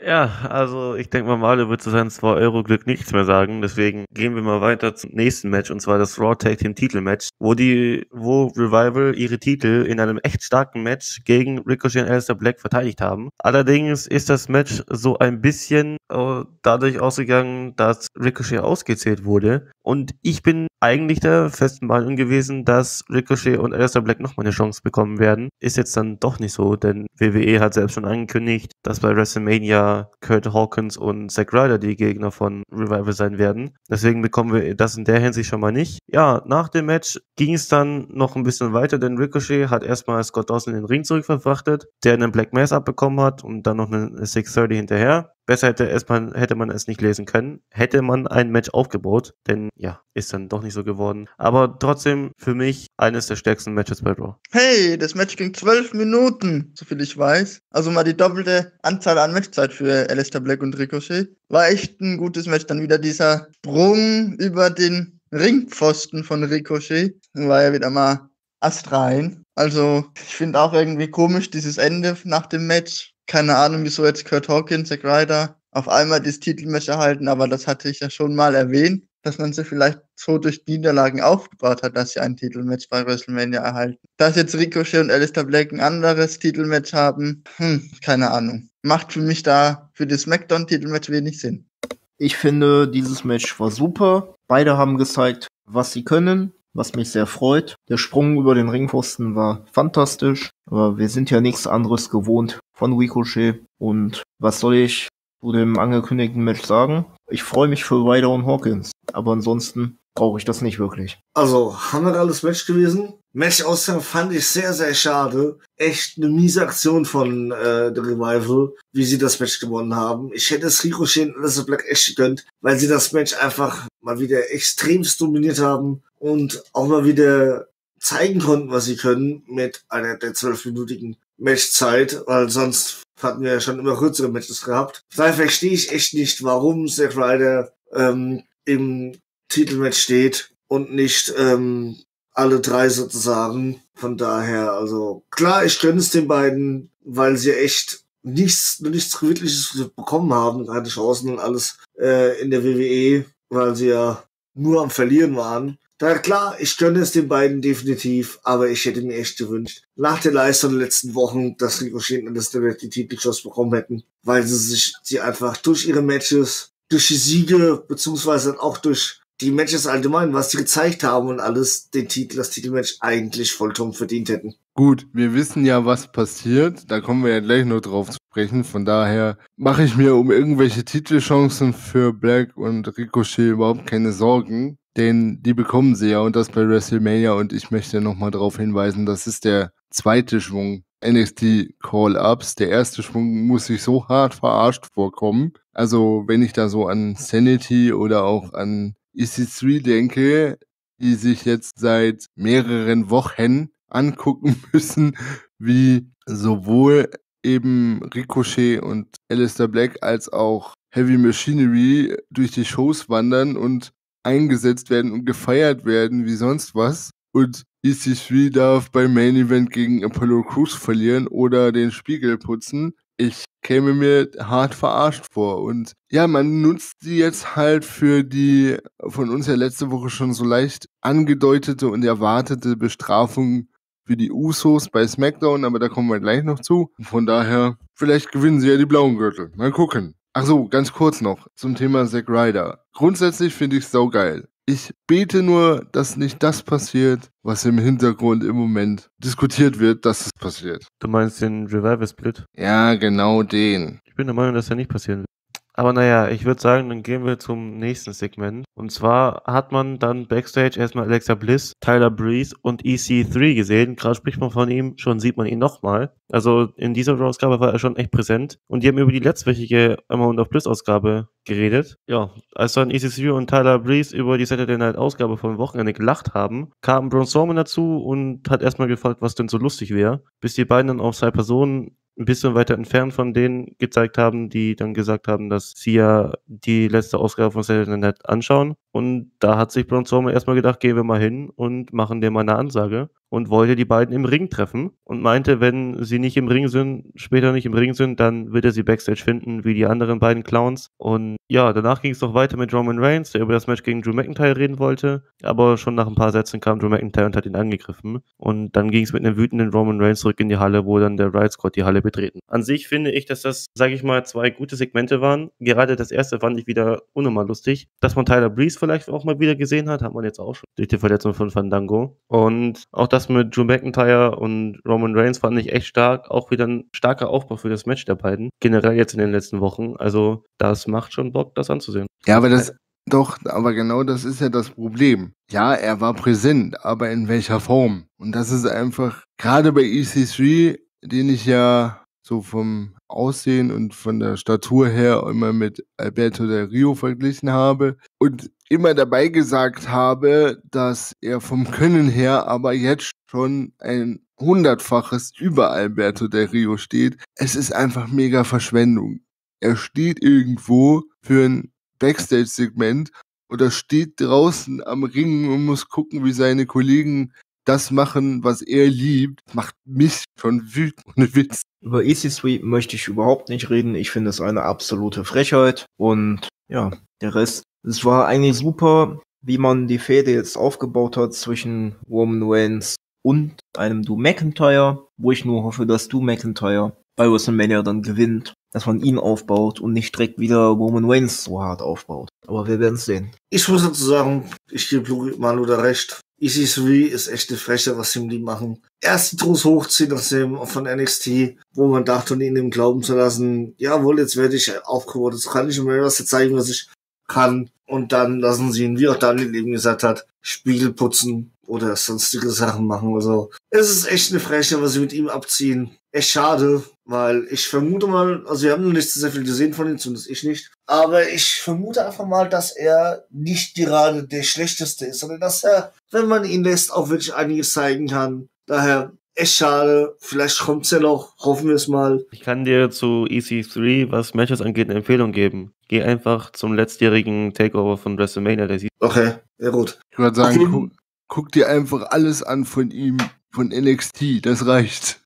Speaker 1: Ja, also ich denke mal, Male wird zu seinem 2-Euro-Glück nichts mehr sagen. Deswegen gehen wir mal weiter zum nächsten Match und zwar das Raw Tag Team Titelmatch, wo die, wo Revival ihre Titel in einem echt starken Match gegen Ricochet und Alistair Black verteidigt haben. Allerdings ist das Match so ein bisschen äh, dadurch ausgegangen, dass Ricochet ausgezählt wurde. Und ich bin eigentlich der festen Meinung gewesen, dass Ricochet und Alistair Black nochmal eine Chance bekommen werden. Ist jetzt dann doch nicht so, denn WWE hat selbst schon angekündigt, dass bei WrestleMania Kurt Hawkins und Zack Ryder die Gegner von Revival sein werden. Deswegen bekommen wir das in der Hinsicht schon mal nicht. Ja, nach dem Match ging es dann noch ein bisschen weiter, denn Ricochet hat erstmal Scott Dawson in den Ring zurückverfrachtet, der einen Black Mass abbekommen hat und dann noch eine 630 hinterher. Besser hätte, erstmal, hätte man es nicht lesen können. Hätte man ein Match aufgebaut, denn ja, ist dann doch nicht so geworden. Aber trotzdem für mich eines der stärksten Matches bei Raw.
Speaker 5: Hey, das Match ging zwölf Minuten, soviel ich weiß. Also mal die doppelte Anzahl an Matchzeit für Alistair Black und Ricochet. War echt ein gutes Match. Dann wieder dieser Sprung über den Ringpfosten von Ricochet. War ja wieder mal astrein. Also, ich finde auch irgendwie komisch dieses Ende nach dem Match keine Ahnung, wieso jetzt Kurt Hawkins, Zack Ryder auf einmal das Titelmatch erhalten, aber das hatte ich ja schon mal erwähnt, dass man sie vielleicht so durch Niederlagen aufgebaut hat, dass sie ein Titelmatch bei WrestleMania erhalten. Dass jetzt Ricochet und Alistair Black ein anderes Titelmatch haben, hm, keine Ahnung. Macht für mich da für das SmackDown-Titelmatch wenig Sinn.
Speaker 2: Ich finde, dieses Match war super. Beide haben gezeigt, was sie können was mich sehr freut. Der Sprung über den Ringpfosten war fantastisch, aber wir sind ja nichts anderes gewohnt von Ricochet. Und was soll ich zu dem angekündigten Match sagen? Ich freue mich für Ryder und Hawkins, aber ansonsten brauche ich das nicht wirklich.
Speaker 3: Also, hammeralles Match gewesen. Match-Ausgang fand ich sehr, sehr schade. Echt eine miese Aktion von äh, The Revival, wie sie das Match gewonnen haben. Ich hätte es Ricochet und Elizabeth Black echt gegönnt, weil sie das Match einfach mal wieder extremst dominiert haben und auch mal wieder zeigen konnten, was sie können mit einer der zwölfminütigen Matchzeit, weil sonst hatten wir ja schon immer kürzere Matches gehabt. Daher verstehe ich echt nicht, warum Zack Ryder ähm, im Titelmatch steht und nicht ähm, alle drei sozusagen. Von daher, also klar, ich gönne es den beiden, weil sie echt nichts, nichts Wirkliches bekommen haben, keine Chancen und alles äh, in der WWE, weil sie ja nur am Verlieren waren. Daher klar, ich gönne es den beiden definitiv, aber ich hätte mir echt gewünscht, nach der Leistung der letzten Wochen, dass Ricochet und das die Titelchance bekommen hätten, weil sie sich sie einfach durch ihre Matches, durch die Siege, beziehungsweise auch durch die Matches allgemein, was sie gezeigt haben und alles, den Titel, das Titelmatch eigentlich vollkommen verdient hätten.
Speaker 4: Gut, wir wissen ja, was passiert. Da kommen wir ja gleich noch drauf zu sprechen. Von daher mache ich mir um irgendwelche Titelchancen für Black und Ricochet überhaupt keine Sorgen. Denn die bekommen sie ja und das bei WrestleMania. Und ich möchte nochmal darauf hinweisen, das ist der zweite Schwung NXT Call-Ups. Der erste Schwung muss sich so hart verarscht vorkommen. Also wenn ich da so an Sanity oder auch an EC3 denke, die sich jetzt seit mehreren Wochen angucken müssen, wie sowohl eben Ricochet und Alistair Black als auch Heavy Machinery durch die Shows wandern und eingesetzt werden und gefeiert werden wie sonst was. Und EC3 darf beim Main Event gegen Apollo Crews verlieren oder den Spiegel putzen. Ich käme mir hart verarscht vor. Und ja, man nutzt sie jetzt halt für die von uns ja letzte Woche schon so leicht angedeutete und erwartete Bestrafung für die Usos bei SmackDown, aber da kommen wir gleich noch zu. Von daher, vielleicht gewinnen sie ja die blauen Gürtel. Mal gucken. Ach so, ganz kurz noch zum Thema Zack Ryder. Grundsätzlich finde ich es saugeil. Ich bete nur, dass nicht das passiert, was im Hintergrund im Moment diskutiert wird, dass es passiert.
Speaker 1: Du meinst den Revival-Split?
Speaker 4: Ja, genau den.
Speaker 1: Ich bin der Meinung, dass er nicht passieren wird. Aber naja, ich würde sagen, dann gehen wir zum nächsten Segment. Und zwar hat man dann Backstage erstmal Alexa Bliss, Tyler Breeze und EC3 gesehen. Gerade spricht man von ihm, schon sieht man ihn nochmal. Also in dieser Ausgabe war er schon echt präsent. Und die haben über die letztwöchige Amount of Bliss Ausgabe geredet. Ja, als dann EC3 und Tyler Breeze über die Saturday Night Ausgabe vom Wochenende gelacht haben, kam Braun Strowman dazu und hat erstmal gefragt, was denn so lustig wäre. Bis die beiden dann auf zwei Personen ein bisschen weiter entfernt von denen gezeigt haben, die dann gesagt haben, dass sie ja die letzte Ausgabe von Saturday Night anschauen. Und da hat sich Braun Strowman erstmal gedacht, gehen wir mal hin und machen dir mal eine Ansage und wollte die beiden im Ring treffen und meinte, wenn sie nicht im Ring sind, später nicht im Ring sind, dann wird er sie backstage finden, wie die anderen beiden Clowns. Und ja, danach ging es noch weiter mit Roman Reigns, der über das Match gegen Drew McIntyre reden wollte, aber schon nach ein paar Sätzen kam Drew McIntyre und hat ihn angegriffen. Und dann ging es mit einem wütenden Roman Reigns zurück in die Halle, wo dann der Riot Squad die Halle betreten. An sich finde ich, dass das, sage ich mal, zwei gute Segmente waren. Gerade das erste fand ich wieder unnormal lustig. Dass man Tyler Breeze vielleicht auch mal wieder gesehen hat, hat man jetzt auch schon durch die Verletzung von Fandango. Und auch das mit Drew McIntyre und Roman Reigns fand ich echt stark. Auch wieder ein starker Aufbau für das Match der beiden. Generell jetzt in den letzten Wochen. Also das macht schon Bock, das anzusehen.
Speaker 4: Ja, aber das, doch, aber genau das ist ja das Problem. Ja, er war präsent, aber in welcher Form? Und das ist einfach, gerade bei EC3, den ich ja so vom Aussehen und von der Statur her immer mit Alberto del Rio verglichen habe und immer dabei gesagt habe, dass er vom Können her aber jetzt schon ein hundertfaches über Alberto del Rio steht. Es ist einfach mega Verschwendung. Er steht irgendwo für ein Backstage-Segment oder steht draußen am Ring und muss gucken, wie seine Kollegen das machen, was er liebt, macht mich schon wütend, Witz.
Speaker 2: Über EC3 möchte ich überhaupt nicht reden. Ich finde es eine absolute Frechheit. Und ja, der Rest. Es war eigentlich super, wie man die Fäde jetzt aufgebaut hat zwischen Roman Reigns und einem Du McIntyre, wo ich nur hoffe, dass Du McIntyre bei WrestleMania dann gewinnt, dass man ihn aufbaut und nicht direkt wieder Roman Reigns so hart aufbaut. Aber wir werden es sehen.
Speaker 3: Ich muss dazu sagen, ich gebe Manu da recht. EC3 ist echt eine Freche, was ihm die machen. Erst die Trus hochziehen aus dem von NXT, wo man dachte, und ihnen glauben zu lassen, jawohl, jetzt werde ich aufgebaut, jetzt kann ich mir was zeigen, was ich kann. Und dann lassen sie ihn, wie auch Daniel eben gesagt hat, Spiegel putzen oder sonstige Sachen machen. Also es ist echt eine Freche, was sie mit ihm abziehen. Echt schade, weil ich vermute mal, also wir haben noch nicht so sehr viel gesehen von ihm, zumindest ich nicht. Aber ich vermute einfach mal, dass er nicht gerade der Schlechteste ist, sondern dass er, wenn man ihn lässt, auch wirklich einiges zeigen kann. Daher echt schade. Vielleicht kommt's ja noch. Hoffen wir es mal.
Speaker 1: Ich kann dir zu EC3, was Matches angeht, eine Empfehlung geben. Geh einfach zum letztjährigen Takeover von WrestleMania. Der sieht
Speaker 3: Okay, ja gut.
Speaker 4: Ich würde sagen,
Speaker 3: Okay.
Speaker 4: guck, guck dir einfach alles an von ihm, von NXT, das reicht.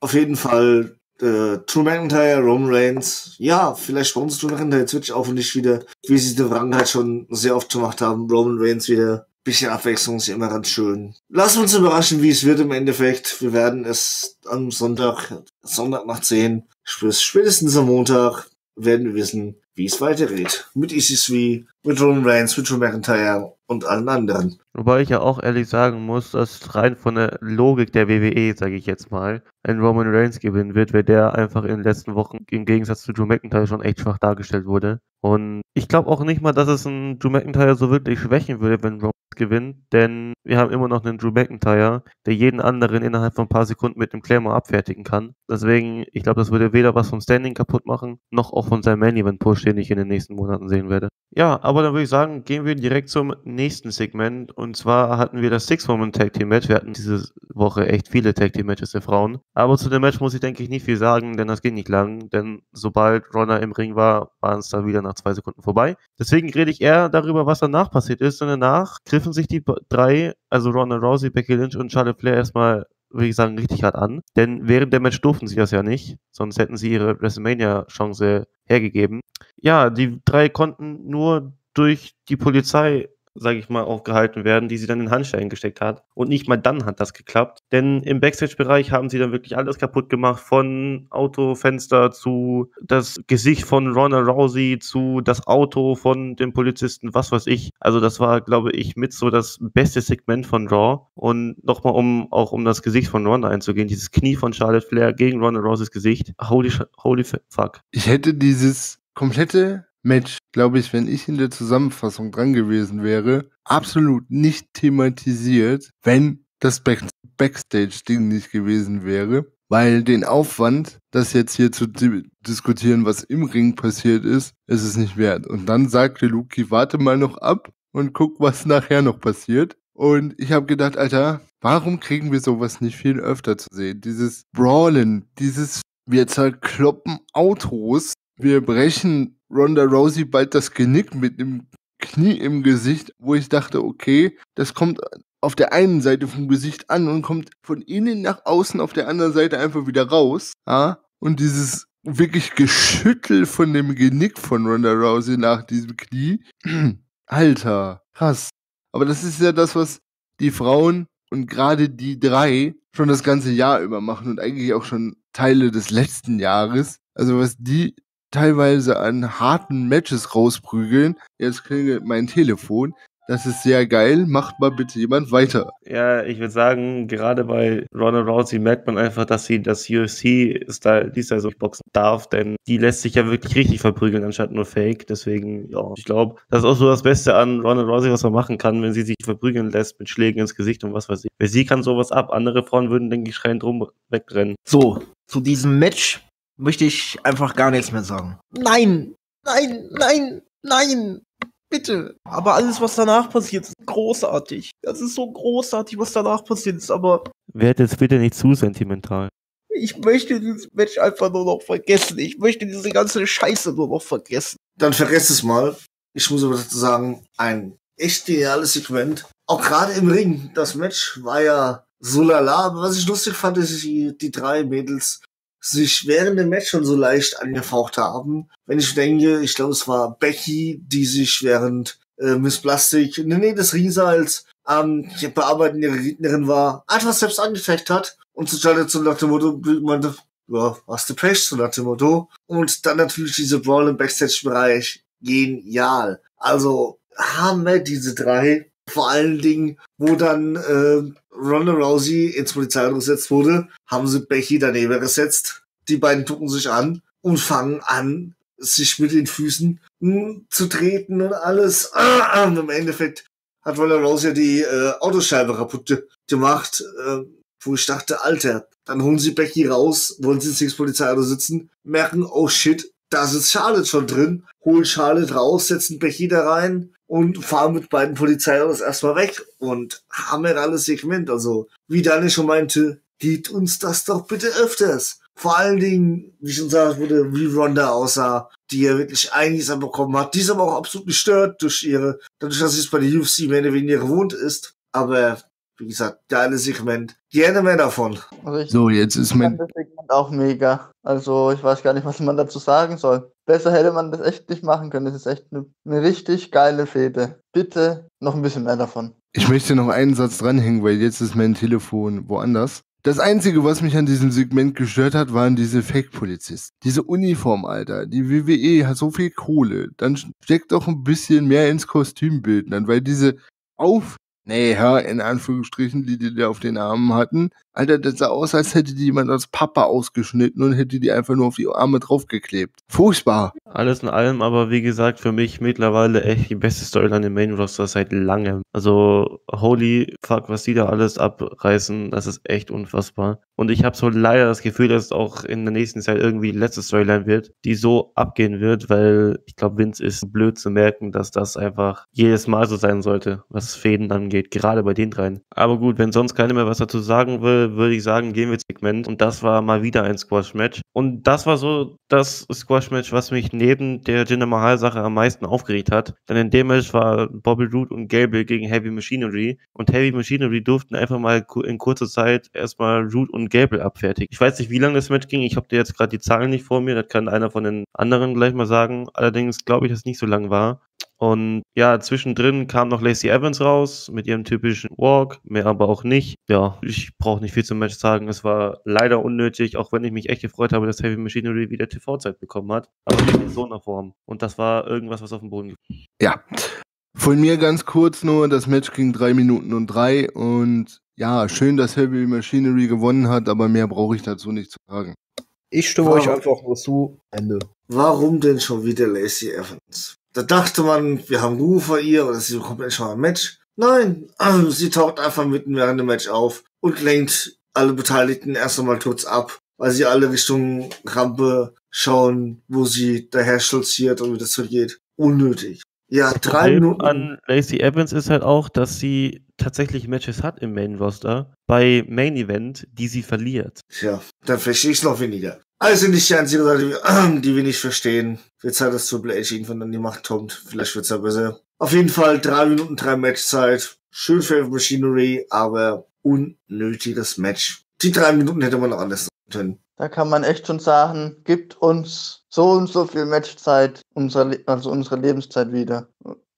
Speaker 3: Auf jeden Fall äh, Drew McIntyre, Roman Reigns. Ja, vielleicht warum Drew McIntyre jetzt wirklich auch nicht wieder, wie sie es in der Vergangenheit schon sehr oft gemacht haben, Roman Reigns wieder. Bisschen Abwechslung ist immer ganz schön. Wir uns überraschen, wie es wird im Endeffekt. Wir werden es am Sonntag, Sonntag nach 10, sprich spätestens am Montag, werden wir wissen, wie es weitergeht. Mit EC3, mit Roman Reigns, mit Drew McIntyre und allen anderen.
Speaker 1: Wobei ich ja auch ehrlich sagen muss, dass rein von der Logik der WWE, sage ich jetzt mal, ein Roman Reigns gewinnen wird, weil der einfach in den letzten Wochen im Gegensatz zu Drew McIntyre schon echt schwach dargestellt wurde. Und ich glaube auch nicht mal, dass es ein Drew McIntyre so wirklich schwächen würde, wenn Roman gewinnt, denn wir haben immer noch einen Drew McIntyre, der jeden anderen innerhalb von ein paar Sekunden mit dem Claymore abfertigen kann. Deswegen, ich glaube, das würde weder was vom Standing kaputt machen, noch auch von seinem Main Event Push, den ich in den nächsten Monaten sehen werde. Ja, aber dann würde ich sagen, gehen wir direkt zum nächsten Segment. Und zwar hatten wir das Six-Woman Tag Team Match. Wir hatten diese Woche echt viele Tag Team Matches der Frauen. Aber zu dem Match muss ich, denke ich, nicht viel sagen, denn das ging nicht lang. Denn sobald Ronda im Ring war, waren es da wieder nach zwei Sekunden vorbei. Deswegen rede ich eher darüber, was danach passiert ist. Und danach griffen sich die drei, also Ronda Rousey, Becky Lynch und Charlotte Flair erstmal würde ich sagen, richtig hart an. Denn während der Match durften sie das ja nicht, sonst hätten sie ihre WrestleMania-Chance hergegeben. Ja, die drei konnten nur durch die Polizei sage ich mal, aufgehalten werden, die sie dann in Handstellen gesteckt hat. Und nicht mal dann hat das geklappt. Denn im Backstage-Bereich haben sie dann wirklich alles kaputt gemacht, von Autofenster zu das Gesicht von Ronda Rousey zu das Auto von dem Polizisten, was weiß ich. Also das war, glaube ich, mit so das beste Segment von Raw. Und nochmal, um auch um das Gesicht von Ronda einzugehen, dieses Knie von Charlotte Flair gegen Ronda Rouseys Gesicht. Holy, holy fuck.
Speaker 4: Ich hätte dieses komplette Match, glaube ich, wenn ich in der Zusammenfassung dran gewesen wäre, absolut nicht thematisiert, wenn das Back Backstage-Ding nicht gewesen wäre. Weil den Aufwand, das jetzt hier zu di diskutieren, was im Ring passiert ist, ist es nicht wert. Und dann sagte Luki, warte mal noch ab und guck, was nachher noch passiert. Und ich habe gedacht, Alter, warum kriegen wir sowas nicht viel öfter zu sehen? Dieses Brawlen, dieses wir zerkloppen Autos, wir brechen Ronda Rousey bald das Genick mit dem Knie im Gesicht, wo ich dachte, okay, das kommt auf der einen Seite vom Gesicht an und kommt von innen nach außen auf der anderen Seite einfach wieder raus. Ja? Und dieses wirklich Geschüttel von dem Genick von Ronda Rousey nach diesem Knie. Alter, krass. Aber das ist ja das, was die Frauen und gerade die drei schon das ganze Jahr über machen und eigentlich auch schon Teile des letzten Jahres. Also was die teilweise an harten Matches rausprügeln. Jetzt klingelt mein Telefon. Das ist sehr geil. Macht mal bitte jemand weiter.
Speaker 1: Ja, ich würde sagen, gerade bei Ronda Rousey merkt man einfach, dass sie das UFC-Style, die so boxen darf, denn die lässt sich ja wirklich richtig verprügeln, anstatt nur Fake. Deswegen, ja, ich glaube, das ist auch so das Beste an Ronda Rousey, was man machen kann, wenn sie sich verprügeln lässt mit Schlägen ins Gesicht und was weiß ich. Weil sie kann sowas ab. Andere Frauen würden, denke ich, schreiend drum wegrennen.
Speaker 2: So, zu diesem Match möchte ich einfach gar nichts mehr sagen. Nein, nein, nein, nein, bitte. Aber alles, was danach passiert, ist großartig. Das ist so großartig, was danach passiert ist, aber.
Speaker 1: Werd jetzt bitte nicht zu sentimental.
Speaker 2: Ich möchte dieses Match einfach nur noch vergessen. Ich möchte diese ganze Scheiße nur noch vergessen.
Speaker 3: Dann vergesst es mal. Ich muss aber dazu sagen, ein echt geniales Segment. Auch gerade im Ring. Das Match war ja so lala. Aber was ich lustig fand, ist, dass die, die drei Mädels sich während dem Match schon so leicht angefaucht haben. Wenn ich denke, ich glaube, es war Becky, die sich während äh, Miss Plastik in der Nähe des Ringsaals ähm, die bearbeitende ihre Gegnerin war, einfach selbst angefecht hat und zu schaltet so nach dem Motto, meinte, ja, hast du Pech, so nach dem Motto. Und dann natürlich diese Brawl im Backstage-Bereich. Genial. Also, Hammer, diese drei. Vor allen Dingen, wo dann äh, Ronda Rousey ins Polizeiauto gesetzt wurde, haben sie Becky daneben gesetzt. Die beiden gucken sich an und fangen an, sich mit den Füßen hm, zu treten und alles. Ah, und im Endeffekt hat Ronda Rousey die äh, Autoscheibe kaputt gemacht, äh, wo ich dachte, Alter, dann holen sie Becky raus, wollen sie ins Polizeiauto sitzen, merken, oh shit, da sitzt Charlotte schon drin, holen Charlotte raus, setzen Becky da rein und fahren mit beiden Polizeiautos erstmal weg und haben ein alles Segment. Also, wie Daniel schon meinte, geht uns das doch bitte öfters. Vor allen Dingen, wie schon gesagt wurde, wie Ronda aussah, die ja wirklich einiges bekommen hat. Die ist aber auch absolut gestört durch ihre, dadurch, dass sie es bei der UFC mehr oder weniger gewohnt ist. Aber wie gesagt, geiles Segment. Gerne mehr davon.
Speaker 5: Also
Speaker 4: so, jetzt ist mein.
Speaker 5: Das Segment auch mega. Also ich weiß gar nicht, was man dazu sagen soll. Besser hätte man das echt nicht machen können. Das ist echt eine, eine richtig geile Fehde. Bitte noch ein bisschen mehr davon.
Speaker 4: Ich möchte noch einen Satz dranhängen, weil jetzt ist mein Telefon woanders. Das Einzige, was mich an diesem Segment gestört hat, waren diese Fake-Polizisten. Diese Uniform, Alter. Die WWE hat so viel Kohle. Dann steckt doch ein bisschen mehr ins Kostümbild. Dann, weil diese Auf Näher, in Anführungsstrichen, die die da auf den Armen hatten. Alter, das sah aus, als hätte die jemand als Papa ausgeschnitten und hätte die einfach nur auf die Arme draufgeklebt. Furchtbar.
Speaker 1: Alles in allem, aber wie gesagt, für mich mittlerweile echt die beste Storyline im Main Roster seit langem. Also, holy fuck, was die da alles abreißen, das ist echt unfassbar. Und ich habe so leider das Gefühl, dass es auch in der nächsten Zeit irgendwie die letzte Storyline wird, die so abgehen wird, weil ich glaube, Vince ist blöd zu merken, dass das einfach jedes Mal so sein sollte, was Fäden angeht, gerade bei den dreien. Aber gut, wenn sonst keiner mehr was dazu sagen will, würde ich sagen, gehen wir ins Segment. Und das war mal wieder ein Squash-Match. Und das war so das Squash-Match, was mich neben der Jinder Mahal-Sache am meisten aufgeregt hat. Denn in dem Match war Bobby Roode und Gable gegen Heavy Machinery. Und Heavy Machinery durften einfach mal in kurzer Zeit erstmal Roode und Gable abfertigen. Ich weiß nicht, wie lange das Match ging. Ich habe dir jetzt gerade die Zahlen nicht vor mir. Das kann einer von den anderen gleich mal sagen. Allerdings glaube ich, dass es nicht so lang war. Und ja, zwischendrin kam noch Lacey Evans raus mit ihrem typischen Walk, mehr aber auch nicht. Ja, ich brauche nicht viel zum Match sagen. Es war leider unnötig, auch wenn ich mich echt gefreut habe, dass Heavy Machinery wieder TV-Zeit bekommen hat. Aber nicht in so einer Form. Und das war irgendwas, was auf dem Boden gibt.
Speaker 4: Ja. Von mir ganz kurz nur, das Match ging drei Minuten und drei und ja, schön, dass Heavy Machinery gewonnen hat, aber mehr brauche ich dazu nicht zu sagen.
Speaker 2: Ich stimme
Speaker 3: Warum?
Speaker 2: euch einfach nur zu. Ende.
Speaker 3: Warum denn schon wieder Lacey Evans? Da dachte man, wir haben Ruhe vor ihr oder sie bekommt endlich mal ein Match. Nein, also sie taucht einfach mitten während dem Match auf und lenkt alle Beteiligten erst einmal kurz ab, weil sie alle Richtung Rampe schauen, wo sie daher stolziert und wieder zurückgeht. Unnötig. Ja, drei
Speaker 1: Problem
Speaker 3: Minuten.
Speaker 1: an Lacey Evans ist halt auch, dass sie tatsächlich Matches hat im Main Roster bei Main Event, die sie verliert.
Speaker 3: Tja, dann verstehe ich es noch weniger. Also nicht die einzige Sache, die, wir nicht verstehen. Wird Zeit, dass Triple H irgendwann an die Macht kommt. Vielleicht wird's ja besser. Auf jeden Fall drei Minuten, drei Matchzeit. Schön für Machinery, aber unnötiges Match. Die drei Minuten hätte man noch anders können.
Speaker 5: Da kann man echt schon sagen, gibt uns so und so viel Matchzeit, unsere, also unsere Lebenszeit wieder.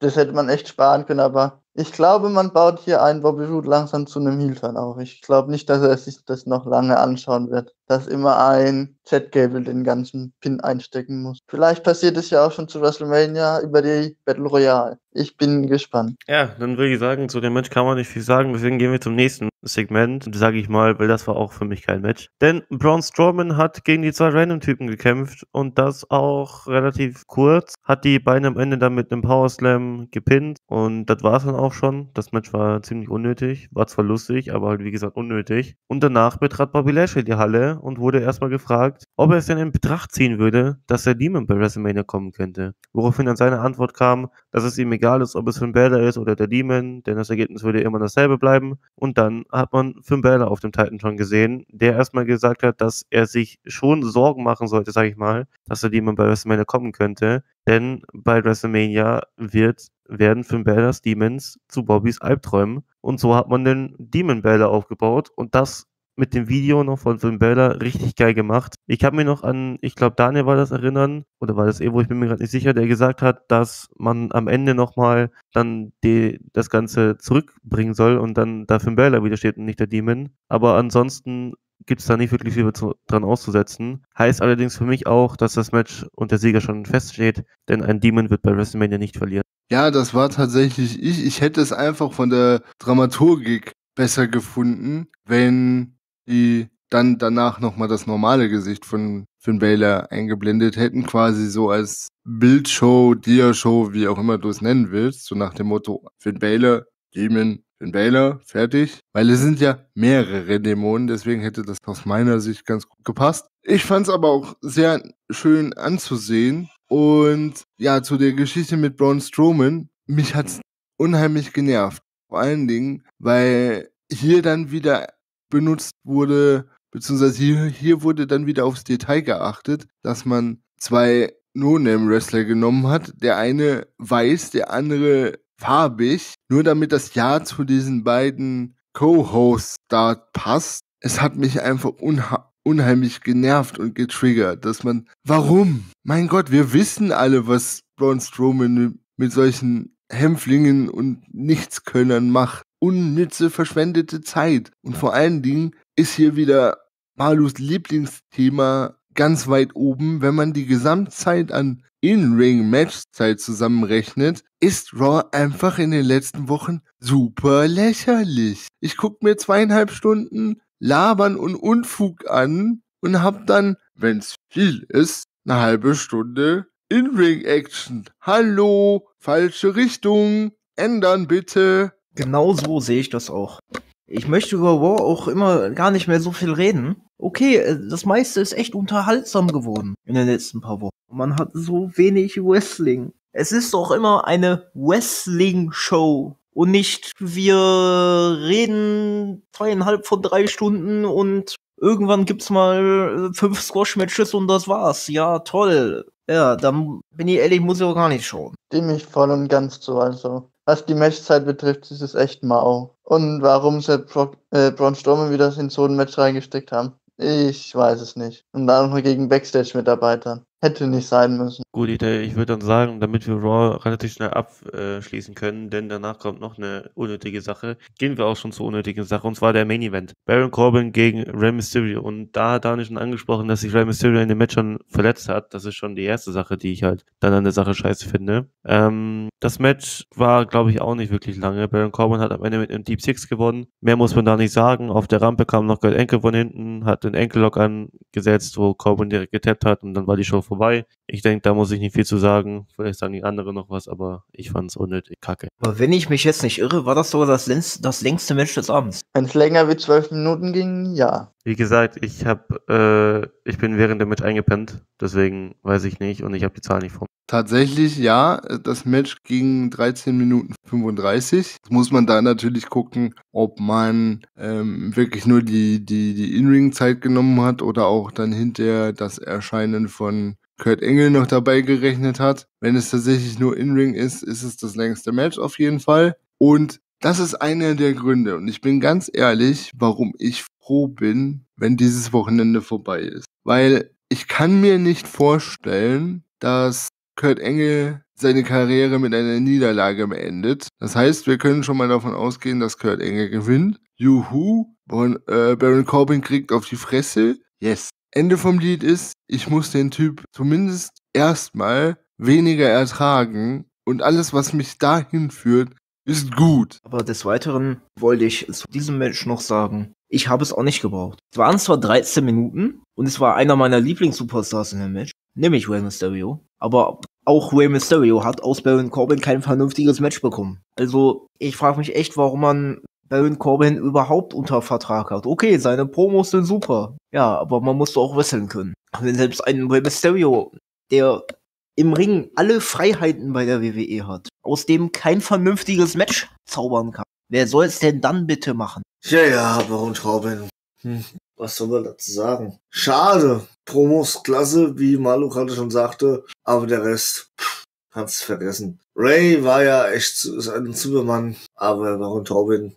Speaker 5: Das hätte man echt sparen können, aber ich glaube, man baut hier einen Bobby Roode langsam zu einem Heel-Fan auf. Ich glaube nicht, dass er sich das noch lange anschauen wird, dass immer ein Chad Gable den ganzen Pin einstecken muss. Vielleicht passiert es ja auch schon zu WrestleMania über die Battle Royale. Ich bin gespannt.
Speaker 1: Ja, dann würde ich sagen, zu dem Match kann man nicht viel sagen, deswegen gehen wir zum nächsten Segment, sage ich mal, weil das war auch für mich kein Match. Denn Braun Strowman hat gegen die zwei Random-Typen gekämpft und das auch relativ kurz, hat die beiden am Ende dann mit einem Power Slam gepinnt und das war es dann auch schon. Das Match war ziemlich unnötig, war zwar lustig, aber halt wie gesagt unnötig. Und danach betrat Bobby Lashley die Halle und wurde erstmal gefragt, ob er es denn in Betracht ziehen würde, dass der Demon bei WrestleMania kommen könnte. Woraufhin dann seine Antwort kam, dass es ihm egal ist, ob es Finn Balor ist oder der Demon, denn das Ergebnis würde immer dasselbe bleiben. Und dann hat man Finn Balor auf dem Titan schon gesehen, der erstmal gesagt hat, dass er sich schon Sorgen machen sollte, sag ich mal, dass der Demon bei WrestleMania kommen könnte. Denn bei WrestleMania wird, werden Finn Balors Demons zu Bobbys Albträumen. Und so hat man den Demon Balor aufgebaut und das mit dem Video noch von Finn Balor richtig geil gemacht. Ich habe mir noch an, ich glaube Daniel war das erinnern, oder war das Evo, ich bin mir gerade nicht sicher, der gesagt hat, dass man am Ende nochmal dann die, das Ganze zurückbringen soll und dann da Finn Balor wieder steht und nicht der Demon. Aber ansonsten gibt es da nicht wirklich viel dran auszusetzen. Heißt allerdings für mich auch, dass das Match und der Sieger schon feststeht, denn ein Demon wird bei WrestleMania nicht verlieren.
Speaker 4: Ja, das war tatsächlich ich. Ich hätte es einfach von der Dramaturgik besser gefunden, wenn die dann danach nochmal das normale Gesicht von Finn Balor eingeblendet hätten, quasi so als Bildshow, Dia-Show, wie auch immer du es nennen willst, so nach dem Motto Finn Balor, Demon, Finn Balor, fertig. Weil es sind ja mehrere Dämonen, deswegen hätte das aus meiner Sicht ganz gut gepasst. Ich fand es aber auch sehr schön anzusehen. Und ja, zu der Geschichte mit Braun Strowman, mich hat's unheimlich genervt. Vor allen Dingen, weil hier dann wieder benutzt wurde, beziehungsweise hier, hier wurde dann wieder aufs Detail geachtet, dass man zwei No-Name-Wrestler genommen hat. Der eine weiß, der andere farbig, nur damit das Ja zu diesen beiden Co-Hosts da passt. Es hat mich einfach unha unheimlich genervt und getriggert, dass man, warum? Mein Gott, wir wissen alle, was Braun Strowman mit solchen Hämpflingen und Nichtskönnern macht. Unnütze, verschwendete Zeit. Und vor allen Dingen ist hier wieder Malus Lieblingsthema ganz weit oben. Wenn man die Gesamtzeit an In-Ring-Matchzeit zusammenrechnet, ist Raw einfach in den letzten Wochen super lächerlich. Ich guck mir zweieinhalb Stunden Labern und Unfug an und hab dann, wenn's viel ist, eine halbe Stunde In-Ring-Action. Hallo, falsche Richtung. Ändern bitte.
Speaker 2: Genau so sehe ich das auch. Ich möchte über War auch immer gar nicht mehr so viel reden. Okay, äh, das meiste ist echt unterhaltsam geworden in den letzten paar Wochen. Man hat so wenig Wrestling. Es ist doch immer eine Wrestling-Show und nicht wir reden zweieinhalb von drei Stunden und irgendwann gibt's mal fünf Squash-Matches und das war's. Ja, toll. Ja, dann bin ich ehrlich, muss ich auch gar nicht schauen.
Speaker 5: Stimme ich voll und ganz zu. Also, was die Matchzeit betrifft, ist es echt mau. Und warum sie Bro äh, Braun Strowman wieder in so ein Match reingesteckt haben, ich weiß es nicht. Und dann noch gegen Backstage-Mitarbeitern. Hätte nicht sein müssen.
Speaker 1: Gut, ich, ich würde dann sagen, damit wir Raw relativ schnell abschließen können, denn danach kommt noch eine unnötige Sache, gehen wir auch schon zur unnötigen Sache, und zwar der Main Event. Baron Corbin gegen Rey Mysterio. Und da hat Daniel schon angesprochen, dass sich Rey Mysterio in dem Match schon verletzt hat. Das ist schon die erste Sache, die ich halt dann an der Sache scheiße finde. Ähm, das Match war, glaube ich, auch nicht wirklich lange. Baron Corbin hat am Ende mit einem Deep Six gewonnen. Mehr muss man da nicht sagen. Auf der Rampe kam noch Gerd Enkel von hinten, hat den Enkellock angesetzt, wo Corbin direkt getappt hat und dann war die Show vorbei. Ich denke, da muss ich nicht viel zu sagen. Vielleicht sagen die anderen noch was, aber ich fand es unnötig kacke.
Speaker 2: Aber wenn ich mich jetzt nicht irre, war das sogar das, längst, das längste Match des Abends.
Speaker 5: Wenn es länger wie zwölf Minuten ging, ja.
Speaker 1: Wie gesagt, ich hab, äh, ich bin während dem Match eingepennt, deswegen weiß ich nicht und ich habe die Zahl nicht vor.
Speaker 4: Tatsächlich ja, das Match ging 13 Minuten 35. Jetzt muss man da natürlich gucken, ob man ähm, wirklich nur die, die, die In-Ring-Zeit genommen hat oder auch dann hinterher das Erscheinen von Kurt Engel noch dabei gerechnet hat. Wenn es tatsächlich nur In-Ring ist, ist es das längste Match auf jeden Fall. Und das ist einer der Gründe. Und ich bin ganz ehrlich, warum ich froh bin, wenn dieses Wochenende vorbei ist. Weil ich kann mir nicht vorstellen, dass Kurt Engel seine Karriere mit einer Niederlage beendet. Das heißt, wir können schon mal davon ausgehen, dass Kurt Engel gewinnt. Juhu, Baron, äh, Baron Corbin kriegt auf die Fresse. Yes. Ende vom Lied ist, ich muss den Typ zumindest erstmal weniger ertragen und alles, was mich dahin führt, ist gut.
Speaker 2: Aber des Weiteren wollte ich zu diesem Match noch sagen, ich habe es auch nicht gebraucht. Es waren zwar 13 Minuten und es war einer meiner Lieblings-Superstars in dem Match, nämlich Rey Mysterio, aber auch Rey Mysterio hat aus Baron Corbin kein vernünftiges Match bekommen. Also ich frage mich echt, warum man Baron Corbin überhaupt unter Vertrag hat. Okay, seine Promos sind super. Ja, aber man muss doch auch wresteln können. Wenn selbst ein Rey Mysterio, der im Ring alle Freiheiten bei der WWE hat, aus dem kein vernünftiges Match zaubern kann. Wer soll es denn dann bitte machen?
Speaker 3: Ja, ja, Baron Corbin. Hm, was soll man dazu sagen? Schade. Promos klasse, wie Malu gerade schon sagte, aber der Rest pff, kannst vergessen. Ray war ja echt ist ein Supermann, aber Baron Corbin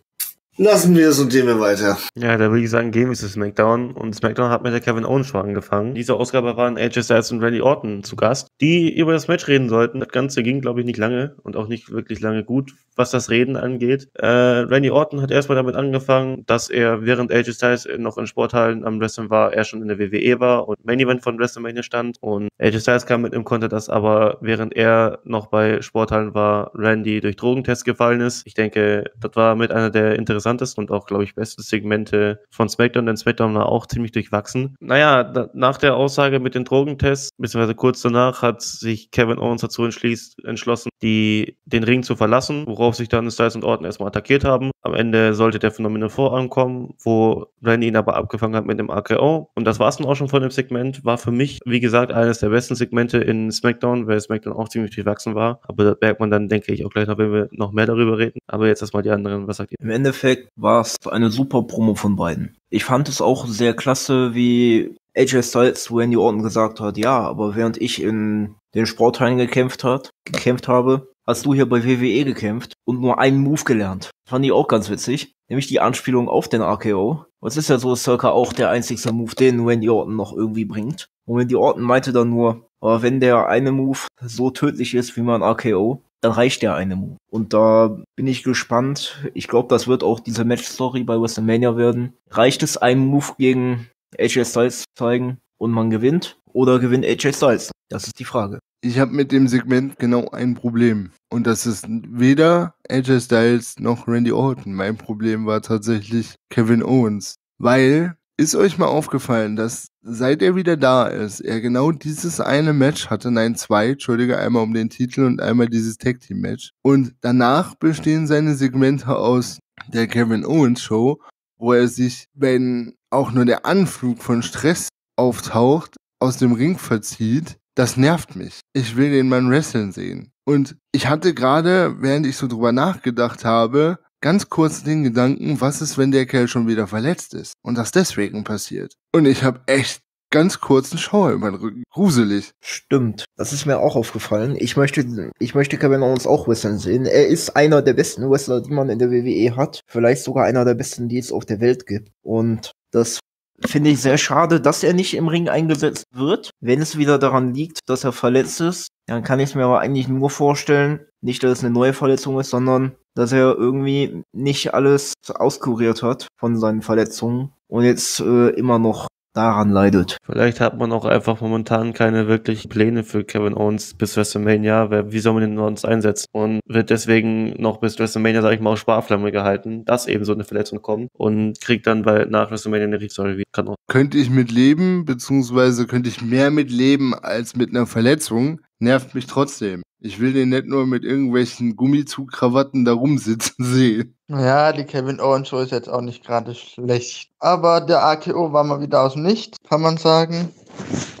Speaker 3: Lassen wir es und gehen wir weiter.
Speaker 1: Ja, da würde ich sagen, gehen wir zu SmackDown. Und SmackDown hat mit der Kevin Owens Show angefangen. Diese Ausgabe waren AJ Styles und Randy Orton zu Gast, die über das Match reden sollten. Das Ganze ging, glaube ich, nicht lange und auch nicht wirklich lange gut, was das Reden angeht. Äh, Randy Orton hat erstmal damit angefangen, dass er während AJ Styles noch in Sporthallen am Wrestling war, er schon in der WWE war und Main Event von WrestleMania stand. Und AJ Styles kam mit im Konter, dass aber während er noch bei Sporthallen war, Randy durch Drogentest gefallen ist. Ich denke, das war mit einer der interessantesten und auch, glaube ich, besten Segmente von SmackDown, denn SmackDown war auch ziemlich durchwachsen. Naja, da, nach der Aussage mit den Drogentests, beziehungsweise kurz danach, hat sich Kevin Owens dazu entschlossen, die, den Ring zu verlassen, worauf sich dann Styles und Orton erstmal attackiert haben. Am Ende sollte der Phänomen vorankommen, wo Randy ihn aber abgefangen hat mit dem AKO. Und das war es dann auch schon von dem Segment. War für mich, wie gesagt, eines der besten Segmente in SmackDown, weil SmackDown auch ziemlich durchwachsen war. Aber da merkt man dann, denke ich, auch gleich noch, wenn wir noch mehr darüber reden. Aber jetzt erstmal die anderen. Was sagt ihr?
Speaker 2: Im Endeffekt war es eine super Promo von beiden. Ich fand es auch sehr klasse, wie AJ Styles zu Randy Orton gesagt hat, ja, aber während ich in den Sporthallen gekämpft hat, gekämpft habe, hast du hier bei WWE gekämpft und nur einen Move gelernt. Fand ich auch ganz witzig. Nämlich die Anspielung auf den RKO. Das ist ja so circa auch der einzigste Move, den Randy Orton noch irgendwie bringt. Und Randy Orton meinte dann nur, aber wenn der eine Move so tödlich ist wie mein RKO, dann reicht der eine Move. Und da bin ich gespannt. Ich glaube, das wird auch diese Match-Story bei WrestleMania werden. Reicht es, einen Move gegen AJ Styles zu zeigen und man gewinnt? Oder gewinnt AJ Styles? Das ist die Frage.
Speaker 4: Ich habe mit dem Segment genau ein Problem. Und das ist weder AJ Styles noch Randy Orton. Mein Problem war tatsächlich Kevin Owens. Weil ist euch mal aufgefallen, dass seit er wieder da ist, er genau dieses eine Match hatte, nein, zwei, entschuldige, einmal um den Titel und einmal dieses Tag Team Match. Und danach bestehen seine Segmente aus der Kevin Owens Show, wo er sich, wenn auch nur der Anflug von Stress auftaucht, aus dem Ring verzieht. Das nervt mich. Ich will den Mann wresteln sehen. Und ich hatte gerade, während ich so drüber nachgedacht habe, ganz kurz den Gedanken, was ist, wenn der Kerl schon wieder verletzt ist und das deswegen passiert. Und ich habe echt ganz kurzen Schauer über den Rücken. Gruselig.
Speaker 2: Stimmt. Das ist mir auch aufgefallen. Ich möchte, ich möchte Kevin Owens auch wresteln sehen. Er ist einer der besten Wrestler, die man in der WWE hat. Vielleicht sogar einer der besten, die es auf der Welt gibt. Und das finde ich sehr schade, dass er nicht im Ring eingesetzt wird. Wenn es wieder daran liegt, dass er verletzt ist, dann kann ich es mir aber eigentlich nur vorstellen, nicht, dass es eine neue Verletzung ist, sondern dass er irgendwie nicht alles auskuriert hat von seinen Verletzungen und jetzt äh, immer noch daran leidet.
Speaker 1: Vielleicht hat man auch einfach momentan keine wirklich Pläne für Kevin Owens bis WrestleMania. Wie soll man den sonst einsetzen? Und wird deswegen noch bis WrestleMania, sag ich mal, auf Sparflamme gehalten, dass eben so eine Verletzung kommt und kriegt dann bei, nach WrestleMania eine Riechsäule wieder. Kann auch.
Speaker 4: Könnte ich mit leben, beziehungsweise könnte ich mehr mit leben als mit einer Verletzung, nervt mich trotzdem. Ich will den nicht nur mit irgendwelchen Gummizugkrawatten da rumsitzen sehen.
Speaker 5: Ja, die Kevin Owens Show ist jetzt auch nicht gerade schlecht. Aber der AKO war mal wieder aus dem Nichts, kann man sagen.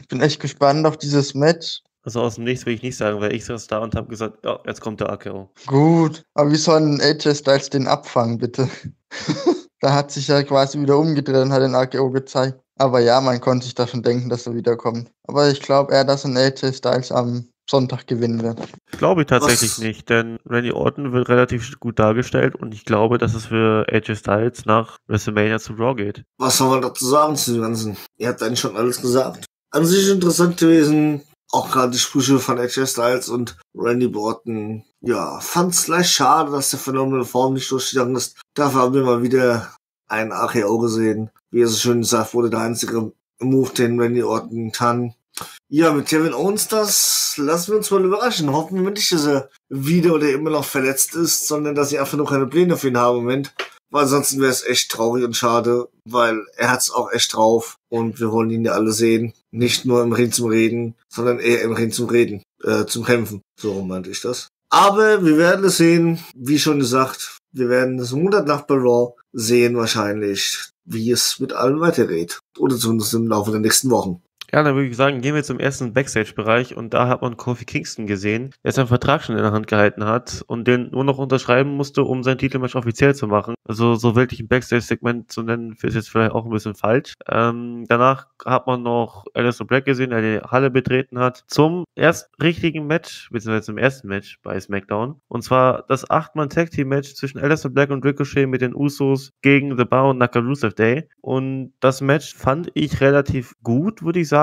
Speaker 5: Ich bin echt gespannt auf dieses Match.
Speaker 1: Also aus dem Nichts will ich nicht sagen, weil ich saß da und habe gesagt, ja, jetzt kommt der AKO.
Speaker 5: Gut, aber wie soll ein AJ Styles den abfangen, bitte? da hat sich ja quasi wieder umgedreht und hat den AKO gezeigt. Aber ja, man konnte sich da schon denken, dass er wiederkommt. Aber ich glaube eher, dass ein AJ Styles am Sonntag gewinnen wird.
Speaker 1: Glaube ich tatsächlich
Speaker 3: Was-
Speaker 1: nicht, denn Randy Orton wird relativ gut dargestellt und ich glaube, dass es für AJ Styles nach WrestleMania zu Raw geht.
Speaker 3: Was soll man dazu sagen zu dem Ganzen? Ihr habt eigentlich schon alles gesagt. An sich interessant gewesen. Auch gerade die Sprüche von AJ Styles und Randy Orton. Ja, fand's leicht schade, dass der phänomenale Form nicht durchgegangen ist. Dafür haben wir mal wieder einen AKO gesehen. Wie er so schön gesagt wurde, der einzige Move, den Randy Orton kann. Ja, mit Kevin Owens das lassen wir uns mal überraschen. Hoffen wir nicht, dass er wieder oder immer noch verletzt ist, sondern dass sie einfach nur keine Pläne für ihn haben im Moment. Weil ansonsten wäre es echt traurig und schade, weil er hat's auch echt drauf und wir wollen ihn ja alle sehen. Nicht nur im Ring zum Reden, sondern eher im Ring zum Reden, äh, zum Kämpfen. So meinte ich das. Aber wir werden es sehen, wie schon gesagt, wir werden es Monat nach bei Raw sehen wahrscheinlich, wie es mit allen weitergeht. Oder zumindest im Laufe der nächsten Wochen.
Speaker 1: Ja, dann würde ich sagen, gehen wir zum ersten Backstage-Bereich und da hat man Kofi Kingston gesehen, der seinen Vertrag schon in der Hand gehalten hat und den nur noch unterschreiben musste, um sein Titelmatch offiziell zu machen. Also so wirklich ein Backstage-Segment zu nennen, ist jetzt vielleicht auch ein bisschen falsch. Ähm, danach hat man noch Alistair Black gesehen, der die Halle betreten hat, zum ersten richtigen Match, beziehungsweise zum ersten Match bei SmackDown. Und zwar das 8-Mann-Tag-Team-Match zwischen Alistair Black und Ricochet mit den Usos gegen The Bar und Naka Rusev Day. Und das Match fand ich relativ gut, würde ich sagen.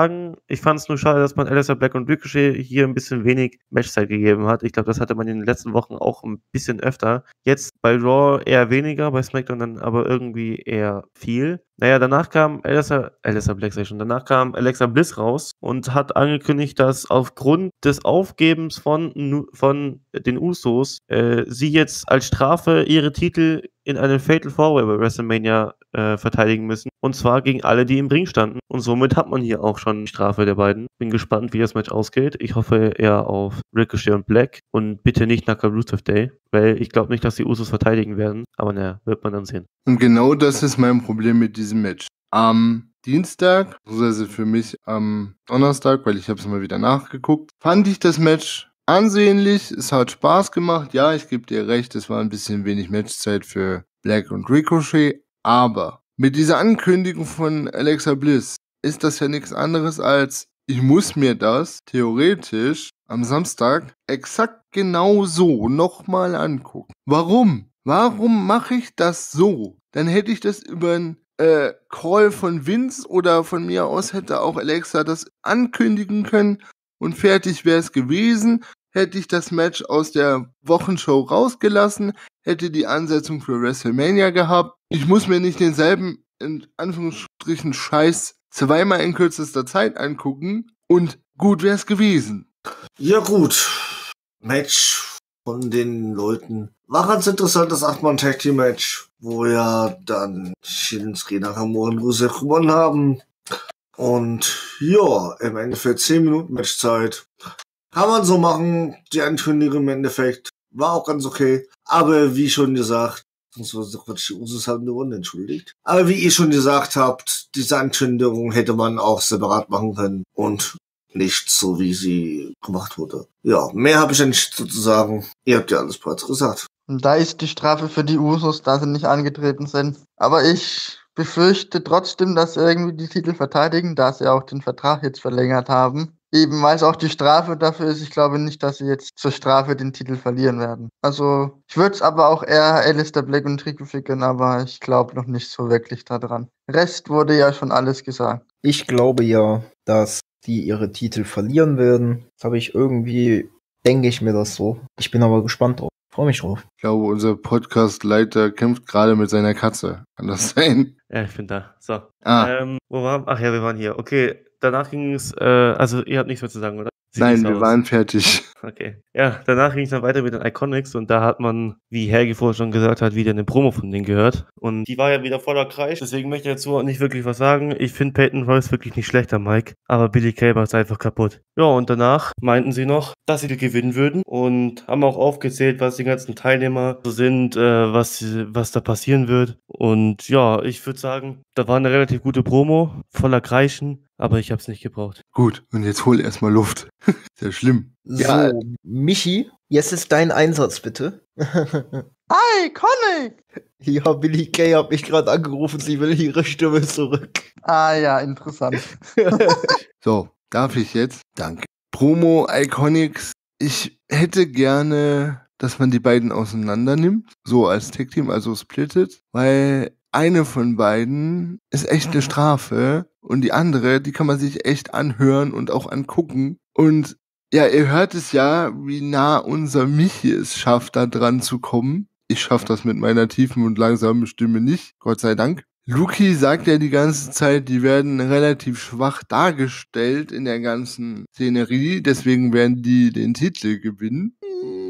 Speaker 1: Ich fand es nur schade, dass man Alistair Black und Ricochet hier ein bisschen wenig Matchzeit gegeben hat. Ich glaube, das hatte man in den letzten Wochen auch ein bisschen öfter. Jetzt bei Raw eher weniger, bei SmackDown dann aber irgendwie eher viel. Naja, danach kam Alistair, Alistair Black schon, danach kam Alexa Bliss raus und hat angekündigt, dass aufgrund des Aufgebens von, von den Usos äh, sie jetzt als Strafe ihre Titel in einem Fatal Four Way bei WrestleMania äh, verteidigen müssen. Und zwar gegen alle, die im Ring standen. Und somit hat man hier auch schon die Strafe der beiden. Bin gespannt, wie das Match ausgeht. Ich hoffe eher auf Ricochet und Black und bitte nicht Naka Rusev Day, weil ich glaube nicht, dass die Usos verteidigen werden. Aber naja, wird man dann sehen.
Speaker 4: Und genau das ist mein Problem mit diesem Match. Am Dienstag, beziehungsweise für mich am Donnerstag, weil ich habe es mal wieder nachgeguckt, fand ich das Match ansehnlich. Es hat Spaß gemacht. Ja, ich gebe dir recht, es war ein bisschen wenig Matchzeit für Black und Ricochet. Aber mit dieser Ankündigung von Alexa Bliss ist das ja nichts anderes als, ich muss mir das theoretisch am Samstag exakt genau so nochmal angucken. Warum? Warum mache ich das so? Dann hätte ich das über einen äh, Call von Vince oder von mir aus hätte auch Alexa das ankündigen können und fertig wäre es gewesen. Hätte ich das Match aus der Wochenshow rausgelassen, hätte die Ansetzung für WrestleMania gehabt. Ich muss mir nicht denselben, in Anführungsstrichen, Scheiß zweimal in kürzester Zeit angucken und gut wäre es gewesen.
Speaker 3: Ja gut, Match von den Leuten. War ganz interessant, das 8-Mann-Tag-Team-Match, wo ja dann Shinsuke Nakamura und Rusev gewonnen haben. Und ja, im Endeffekt 10 Minuten Matchzeit. Kann man so machen. Die Ankündigung im Endeffekt war auch ganz okay. Aber wie schon gesagt, beziehungsweise Quatsch, die Usos haben gewonnen, entschuldigt. Aber wie ihr schon gesagt habt, diese Ankündigung hätte man auch separat machen können. Und nicht so, wie sie gemacht wurde. Ja, mehr habe ich ja nicht zu sagen. Ihr habt ja alles bereits gesagt.
Speaker 5: Und da ist die Strafe für die Usos, da sie nicht angetreten sind. Aber ich befürchte trotzdem, dass sie irgendwie die Titel verteidigen, da sie auch den Vertrag jetzt verlängert haben. Eben, weil es auch die Strafe dafür ist. Ich glaube nicht, dass sie jetzt zur Strafe den Titel verlieren werden. Also, ich würde es aber auch eher Alistair Black und Rico gönnen, aber ich glaube noch nicht so wirklich daran. Rest wurde ja schon alles gesagt.
Speaker 2: Ich glaube ja, dass die ihre Titel verlieren werden. Das habe ich irgendwie, denke ich mir das so. Ich bin aber gespannt drauf. Freue mich drauf.
Speaker 4: Ich glaube, unser Podcast-Leiter kämpft gerade mit seiner Katze. Kann das sein?
Speaker 1: Ja, ich bin da. So.
Speaker 4: Ah,
Speaker 1: Ähm, wo waren Ach ja, wir waren hier. Okay, danach ging es, äh, also ihr habt nichts mehr zu sagen, oder? Sieht
Speaker 4: nein, wir
Speaker 1: aus.
Speaker 4: waren fertig.
Speaker 1: Okay. Ja, danach ging es dann weiter mit den Iconics und da hat man, wie Helge vorher schon gesagt hat, wieder eine Promo von denen gehört. Und die war ja wieder voller Kreis, deswegen möchte ich dazu auch nicht wirklich was sagen. Ich finde Peyton Royce wirklich nicht schlechter, Mike, aber Billy Kay macht einfach kaputt. Ja, und danach meinten sie noch, dass sie die gewinnen würden und haben auch aufgezählt, was die ganzen Teilnehmer so sind, äh, was, was da passieren wird. Und ja, ich würde sagen, da war eine relativ gute Promo, voller Kreischen, aber ich habe es nicht gebraucht.
Speaker 4: Gut, und jetzt hol erstmal Luft. Ja schlimm. Ja.
Speaker 2: So, Michi, jetzt ist dein Einsatz, bitte.
Speaker 5: Iconic!
Speaker 2: ja, Billy Kay hat mich gerade angerufen, sie will ihre Stimme zurück.
Speaker 5: Ah ja, interessant.
Speaker 4: So, darf ich jetzt? Danke. Promo Iconics. Ich hätte gerne, dass man die beiden auseinander nimmt, so als Tech-Team, also splittet, weil eine von beiden ist echt eine Strafe und die andere, die kann man sich echt anhören und auch angucken. Und ja, ihr hört es ja, wie nah unser Michi es schafft, da dran zu kommen. Ich schaffe das mit meiner tiefen und langsamen Stimme nicht, Gott sei Dank. Luki sagt ja die ganze Zeit, die werden relativ schwach dargestellt in der ganzen Szenerie, deswegen werden die den Titel gewinnen.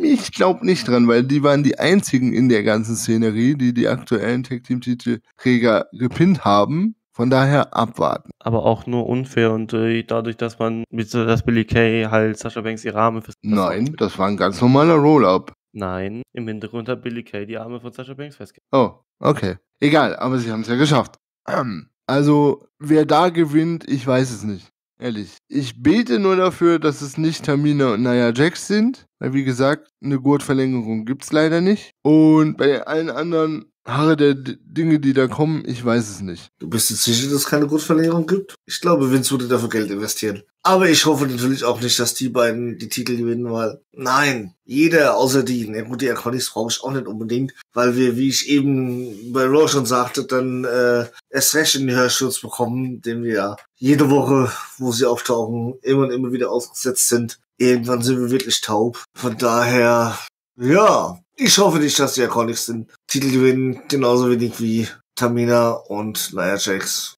Speaker 4: Ich glaube nicht dran, weil die waren die einzigen in der ganzen Szenerie, die die aktuellen Tag Team Titelträger gepinnt haben. Von daher abwarten.
Speaker 1: aber auch nur unfair und äh, dadurch, dass man mit so, dass Billy Kay halt Sascha Banks Arme fest.
Speaker 4: Nein, das war ein ganz normaler Roll-Up.
Speaker 1: Nein, im Hintergrund hat Billy Kay die Arme von Sascha Banks festgehalten.
Speaker 4: Oh, okay. Egal, aber sie haben es ja geschafft. Ähm, Also, wer da gewinnt, ich weiß es nicht. Ehrlich. Ich bete nur dafür, dass es nicht Tamina und Nia Jax sind. Weil, wie gesagt, eine Gurtverlängerung gibt's leider nicht. Und bei allen anderen Haare der D Dinge, die da kommen, ich weiß es nicht.
Speaker 3: Du bist jetzt sicher, dass es keine Grundverlängerung gibt? Ich glaube, Vince würde dafür Geld investieren. Aber ich hoffe natürlich auch nicht, dass die beiden die Titel gewinnen, weil nein, jeder außer die, na gut, die Iconics brauche ich auch nicht unbedingt, weil wir, wie ich eben bei Raw schon sagte, dann äh, erst recht in die Hörschutz bekommen, den wir ja jede Woche, wo sie auftauchen, immer und immer wieder ausgesetzt sind. Irgendwann sind wir wirklich taub. Von daher, ja, ich hoffe nicht, dass die Iconics den Titel gewinnen, genauso wenig wie Tamina und Nia Jax.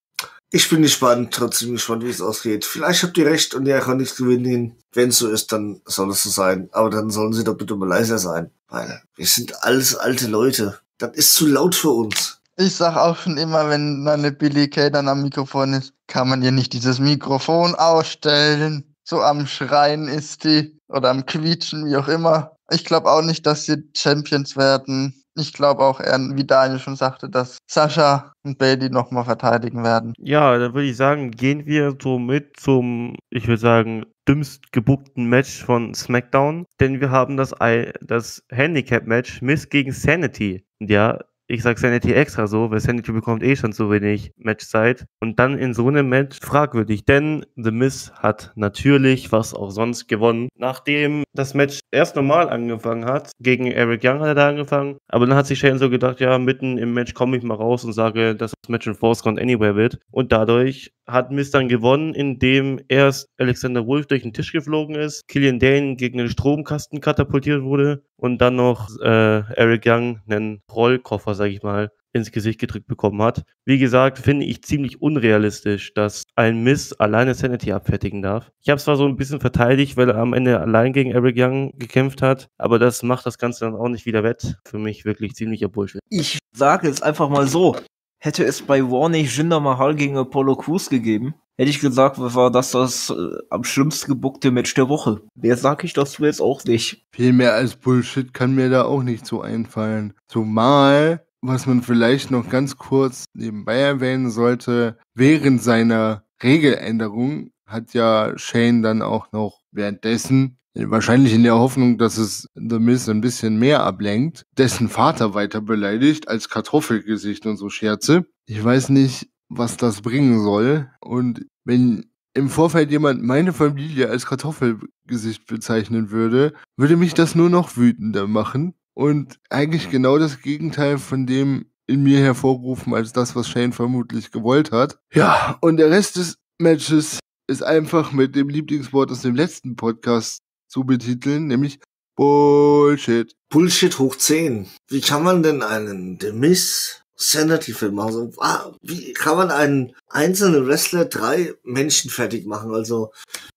Speaker 3: Ich bin gespannt, trotzdem gespannt, wie es ausgeht. Vielleicht habt ihr recht und die Iconics gewinnen. Wenn es so ist, dann soll es so sein. Aber dann sollen sie doch bitte mal leiser sein. Weil wir sind alles alte Leute. Das ist zu laut für uns.
Speaker 5: Ich sag auch schon immer, wenn eine Billy Kay dann am Mikrofon ist, kann man ihr nicht dieses Mikrofon ausstellen. So am Schreien ist die oder am Quietschen, wie auch immer. Ich glaube auch nicht, dass sie Champions werden. Ich glaube auch eher, wie Daniel schon sagte, dass Sascha und Bailey nochmal verteidigen werden.
Speaker 1: Ja, dann würde ich sagen, gehen wir so mit zum, ich würde sagen, dümmst gebuckten Match von SmackDown. Denn wir haben das, das Handicap-Match Miss gegen Sanity. Ja, ich sag Sanity extra so, weil Sanity bekommt eh schon so wenig Matchzeit. Und dann in so einem Match fragwürdig, denn The Miz hat natürlich, was auch sonst, gewonnen. Nachdem das Match erst normal angefangen hat, gegen Eric Young hat er da angefangen, aber dann hat sich Shane so gedacht, ja, mitten im Match komme ich mal raus und sage, dass das Match in Force Count Anywhere wird. Und dadurch hat Miz dann gewonnen, indem erst Alexander Wolf durch den Tisch geflogen ist, Killian Dane gegen den Stromkasten katapultiert wurde und dann noch äh, Eric Young einen Rollkoffer, sag ich mal, ins Gesicht gedrückt bekommen hat. Wie gesagt, finde ich ziemlich unrealistisch, dass ein Miss alleine Sanity abfertigen darf. Ich habe zwar so ein bisschen verteidigt, weil er am Ende allein gegen Eric Young gekämpft hat, aber das macht das Ganze dann auch nicht wieder wett. Für mich wirklich ziemlicher Bullshit.
Speaker 2: Ich sage jetzt einfach mal so. Hätte es bei War nicht Jinder Mahal gegen Apollo Crews gegeben, hätte ich gesagt, war das das äh, am schlimmst gebuckte Match der Woche. Wer sag ich dazu jetzt auch nicht?
Speaker 4: Viel mehr als Bullshit kann mir da auch nicht so einfallen. Zumal, was man vielleicht noch ganz kurz nebenbei erwähnen sollte, während seiner Regeländerung hat ja Shane dann auch noch währenddessen, wahrscheinlich in der Hoffnung, dass es The Miz ein bisschen mehr ablenkt, dessen Vater weiter beleidigt als Kartoffelgesicht und so Scherze. Ich weiß nicht, was das bringen soll. Und wenn im Vorfeld jemand meine Familie als Kartoffelgesicht bezeichnen würde, würde mich das nur noch wütender machen und eigentlich genau das Gegenteil von dem in mir hervorrufen, als das, was Shane vermutlich gewollt hat. Ja, und der Rest des Matches ist einfach mit dem Lieblingswort aus dem letzten Podcast zu betiteln, nämlich Bullshit.
Speaker 3: Bullshit hoch 10. Wie kann man denn einen The Miz Sanity-Film machen? Also, ah, wie kann man einen einzelnen Wrestler drei Menschen fertig machen? Also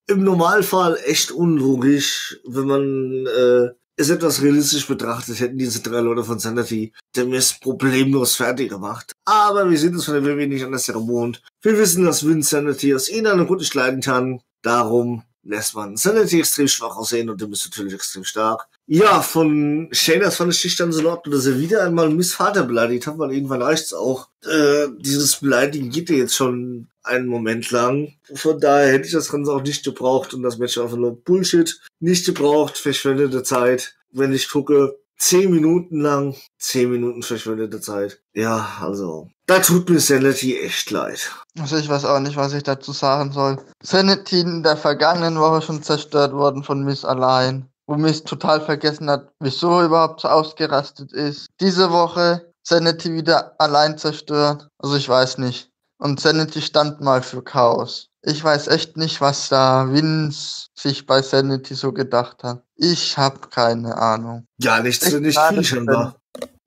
Speaker 3: im Normalfall echt unlogisch, wenn man äh, es etwas realistisch betrachtet, hätten diese drei Leute von Sanity The Miz problemlos fertig gemacht. Aber wir sind es von der WWE nicht anders gewohnt. Wir wissen, dass Vince Sanity aus irgendeinem Grund nicht leiden kann. Darum lässt man Sanity extrem schwach aussehen und dem ist natürlich extrem stark. Ja, von Shaynas fand ich dann so in Ordnung, dass er wieder einmal Miss Vater beleidigt hat, weil irgendwann reicht's auch. Äh, dieses Beleidigen geht ja jetzt schon einen Moment lang. Von daher hätte ich das Ganze auch nicht gebraucht und das Match einfach nur Bullshit. Nicht gebraucht, verschwendete Zeit. Wenn ich gucke, zehn Minuten lang, zehn Minuten verschwendete Zeit. Ja, also, da tut mir Sanity echt leid.
Speaker 5: Also ich weiß auch nicht, was ich dazu sagen soll. Sanity in der vergangenen Woche schon zerstört worden von Miss allein. Wo Miss total vergessen hat, wieso er überhaupt so ausgerastet ist. Diese Woche Sanity wieder allein zerstört. Also ich weiß nicht. Und Sanity stand mal für Chaos. Ich weiß echt nicht, was da Vince sich bei Sanity so gedacht hat. Ich habe keine Ahnung.
Speaker 3: Ja, nichts,
Speaker 5: Echt
Speaker 3: nicht viel
Speaker 5: für
Speaker 3: scheinbar.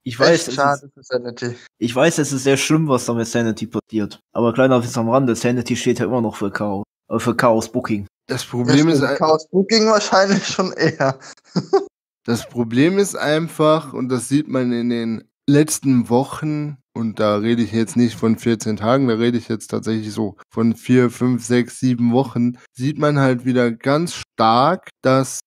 Speaker 2: Ich weiß,
Speaker 5: Echt
Speaker 2: es
Speaker 5: schade
Speaker 2: ist,
Speaker 5: für Sanity.
Speaker 2: ich weiß, es ist sehr schlimm, was da mit Sanity passiert. Aber kleiner Witz am Rande, Sanity steht ja immer noch für Chaos. Äh, für Chaos Booking.
Speaker 4: Das Problem ist, ein-
Speaker 5: Chaos Booking wahrscheinlich schon eher.
Speaker 4: das Problem ist einfach, und das sieht man in den letzten Wochen, und da rede ich jetzt nicht von 14 Tagen, da rede ich jetzt tatsächlich so von 4, 5, 6, 7 Wochen, sieht man halt wieder ganz stark, dass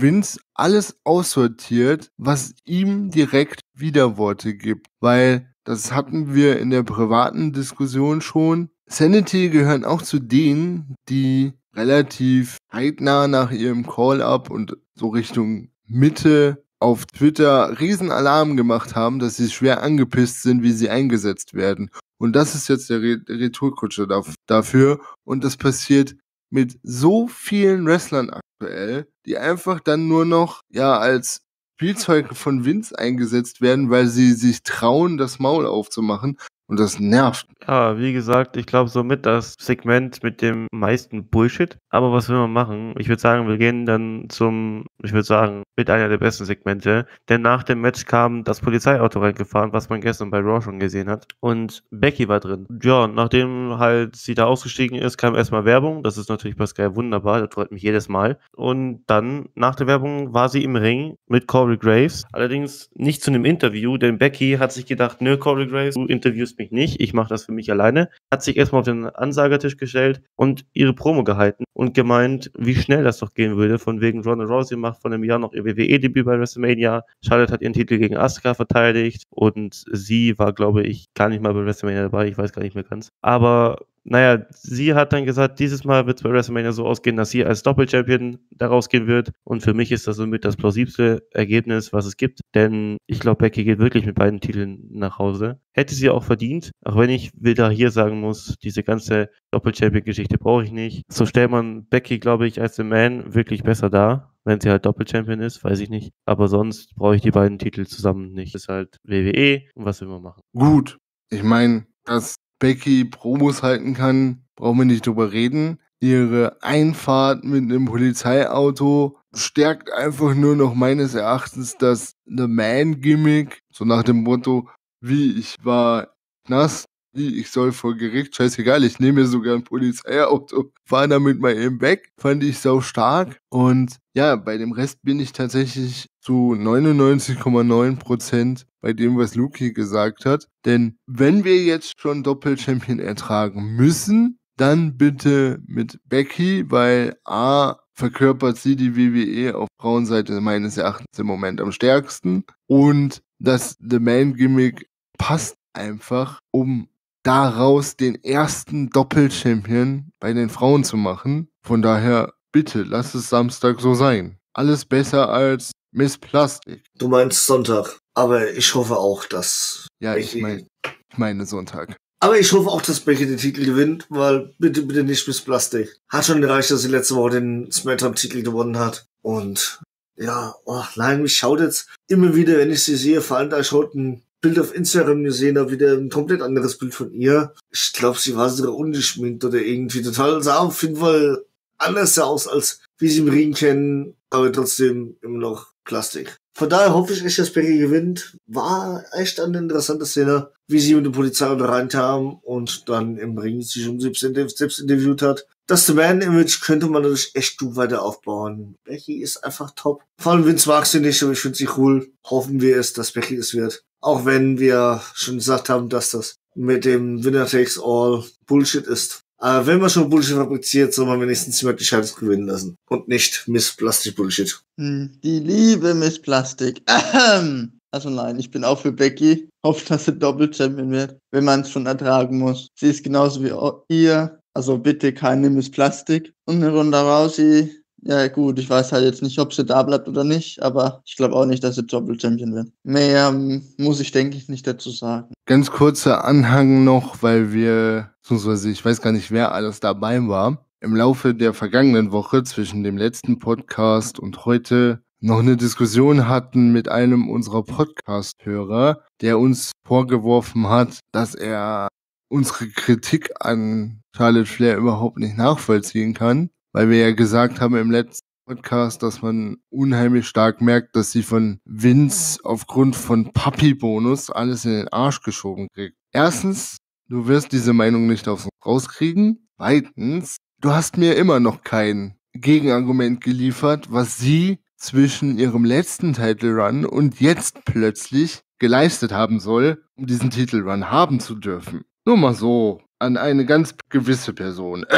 Speaker 4: Vince alles aussortiert, was ihm direkt Widerworte gibt. Weil das hatten wir in der privaten Diskussion schon. Sanity gehören auch zu denen, die relativ zeitnah nach ihrem Call-up und so Richtung Mitte auf Twitter Riesenalarm gemacht haben, dass sie schwer angepisst sind, wie sie eingesetzt werden. Und das ist jetzt der Re der Retourkutsche daf- dafür. Und das passiert mit so vielen Wrestlern aktuell, die einfach dann nur noch ja als Spielzeuge von Vince eingesetzt werden, weil sie sich trauen, das Maul aufzumachen. Und das nervt.
Speaker 1: Ja, wie gesagt, ich glaube somit das Segment mit dem meisten Bullshit. Aber was will man machen? Ich würde sagen, wir gehen dann zum, ich würde sagen, mit einer der besten Segmente. Denn nach dem Match kam das Polizeiauto reingefahren, was man gestern bei Raw schon gesehen hat. Und Becky war drin. Ja, nachdem halt sie da ausgestiegen ist, kam erstmal Werbung. Das ist natürlich bei Sky wunderbar. Das freut mich jedes Mal. Und dann, nach der Werbung, war sie im Ring mit Corey Graves. Allerdings nicht zu einem Interview, denn Becky hat sich gedacht, nö, Corey Graves, du interviewst mich nicht. Ich mache das für mich alleine. Hat sich erstmal auf den Ansagertisch gestellt und ihre Promo gehalten und gemeint, wie schnell das doch gehen würde. Von wegen Ronda Rousey macht vor einem Jahr noch ihr WWE-Debüt bei WrestleMania. Charlotte hat ihren Titel gegen Asuka verteidigt und sie war, glaube ich, gar nicht mal bei WrestleMania dabei. Ich weiß gar nicht mehr ganz. Aber naja, sie hat dann gesagt, dieses Mal wird es bei WrestleMania so ausgehen, dass sie als Doppelchampion daraus gehen wird. Und für mich ist das somit das plausibelste Ergebnis, was es gibt. Denn ich glaube, Becky geht wirklich mit beiden Titeln nach Hause. Hätte sie auch verdient, auch wenn ich wieder hier sagen muss, diese ganze Doppel-Champion-Geschichte brauche ich nicht. So stellt man Becky, glaube ich, als The Man wirklich besser dar. Wenn sie halt Doppel-Champion ist, weiß ich nicht. Aber sonst brauche ich die beiden Titel zusammen nicht. Das ist halt WWE und was will man machen.
Speaker 4: Gut. Ich meine, dass Becky Promos halten kann, brauchen wir nicht drüber reden. Ihre Einfahrt mit einem Polizeiauto stärkt einfach nur noch meines Erachtens das The Man-Gimmick. So nach dem Motto, wie ich war nass, wie ich soll vor Gericht, scheißegal, ich nehme mir sogar ein Polizeiauto, fahr damit mal eben weg. Fand ich sau stark. Und ja, bei dem Rest bin ich tatsächlich zu 99,9% bei dem, was Luki gesagt hat. Denn wenn wir jetzt schon Doppelchampion ertragen müssen, dann bitte mit Becky, weil A verkörpert sie die WWE auf Frauenseite meines Erachtens im Moment am stärksten und das The Man Gimmick passt einfach, um daraus den ersten Doppelchampion bei den Frauen zu machen. Von daher bitte, lass es Samstag so sein. Alles besser als Miss Plastik.
Speaker 3: Du meinst Sonntag. Aber ich hoffe auch, dass
Speaker 4: Ja, ich meine, ich meine Sonntag.
Speaker 3: Aber ich hoffe auch, dass Becky den Titel gewinnt, weil bitte, bitte nicht Miss Plastik. Hat schon gereicht, dass sie letzte Woche den SmackDown-Titel gewonnen hat. Und ja, oh nein, mich schaut jetzt immer wieder, wenn ich sie sehe, vor allem da ich heute ein Bild auf Instagram gesehen habe, wieder ein komplett anderes Bild von ihr. Ich glaube, sie war sogar ungeschminkt oder irgendwie total, sah auf jeden Fall anders aus, als wie sie im Ring kennen, aber trotzdem immer noch Plastik. Von daher hoffe ich echt, dass Becky gewinnt. War echt eine interessante Szene, wie sie mit der Polizei da reinkam und dann im Ring sich um selbst, selbst interviewt hat. Das Man-Image könnte man natürlich echt gut weiter aufbauen. Becky ist einfach top. Vor allem Vince mag sie nicht, aber ich finde sie cool. Hoffen wir es, dass Becky es wird. Auch wenn wir schon gesagt haben, dass das mit dem Winner Takes All Bullshit ist. Aber wenn man schon Bullshit fabriziert, soll man wenigstens die Möglichkeit gewinnen lassen. Und nicht Miss Plastik Bullshit.
Speaker 5: Hm, Die liebe Miss Plastik. Ahem. Also nein, ich bin auch für Becky. Hoffe, dass sie Doppel-Champion wird, wenn man es schon ertragen muss. Sie ist genauso wie ihr. Also bitte keine Miss Plastik. Und eine Runde Rousey. Ja gut, ich weiß halt jetzt nicht, ob sie da bleibt oder nicht, aber ich glaube auch nicht, dass sie Doppel-Champion wird. Mehr ähm, muss ich, denke ich, nicht dazu sagen.
Speaker 4: Ganz kurzer Anhang noch, weil wir, beziehungsweise ich weiß gar nicht, wer alles dabei war. Im Laufe der vergangenen Woche zwischen dem letzten Podcast und heute noch eine Diskussion hatten mit einem unserer Podcast-Hörer, der uns vorgeworfen hat, dass er unsere Kritik an Charlotte Flair überhaupt nicht nachvollziehen kann, weil wir ja gesagt haben im letzten Podcast, dass man unheimlich stark merkt, dass sie von Vince aufgrund von Papi-Bonus alles in den Arsch geschoben kriegt. Erstens, du wirst diese Meinung nicht aus uns rauskriegen. Zweitens, du hast mir immer noch kein Gegenargument geliefert, was sie zwischen ihrem letzten Title Run und jetzt plötzlich geleistet haben soll, um diesen Titel Run haben zu dürfen. Nur mal so an eine ganz gewisse Person.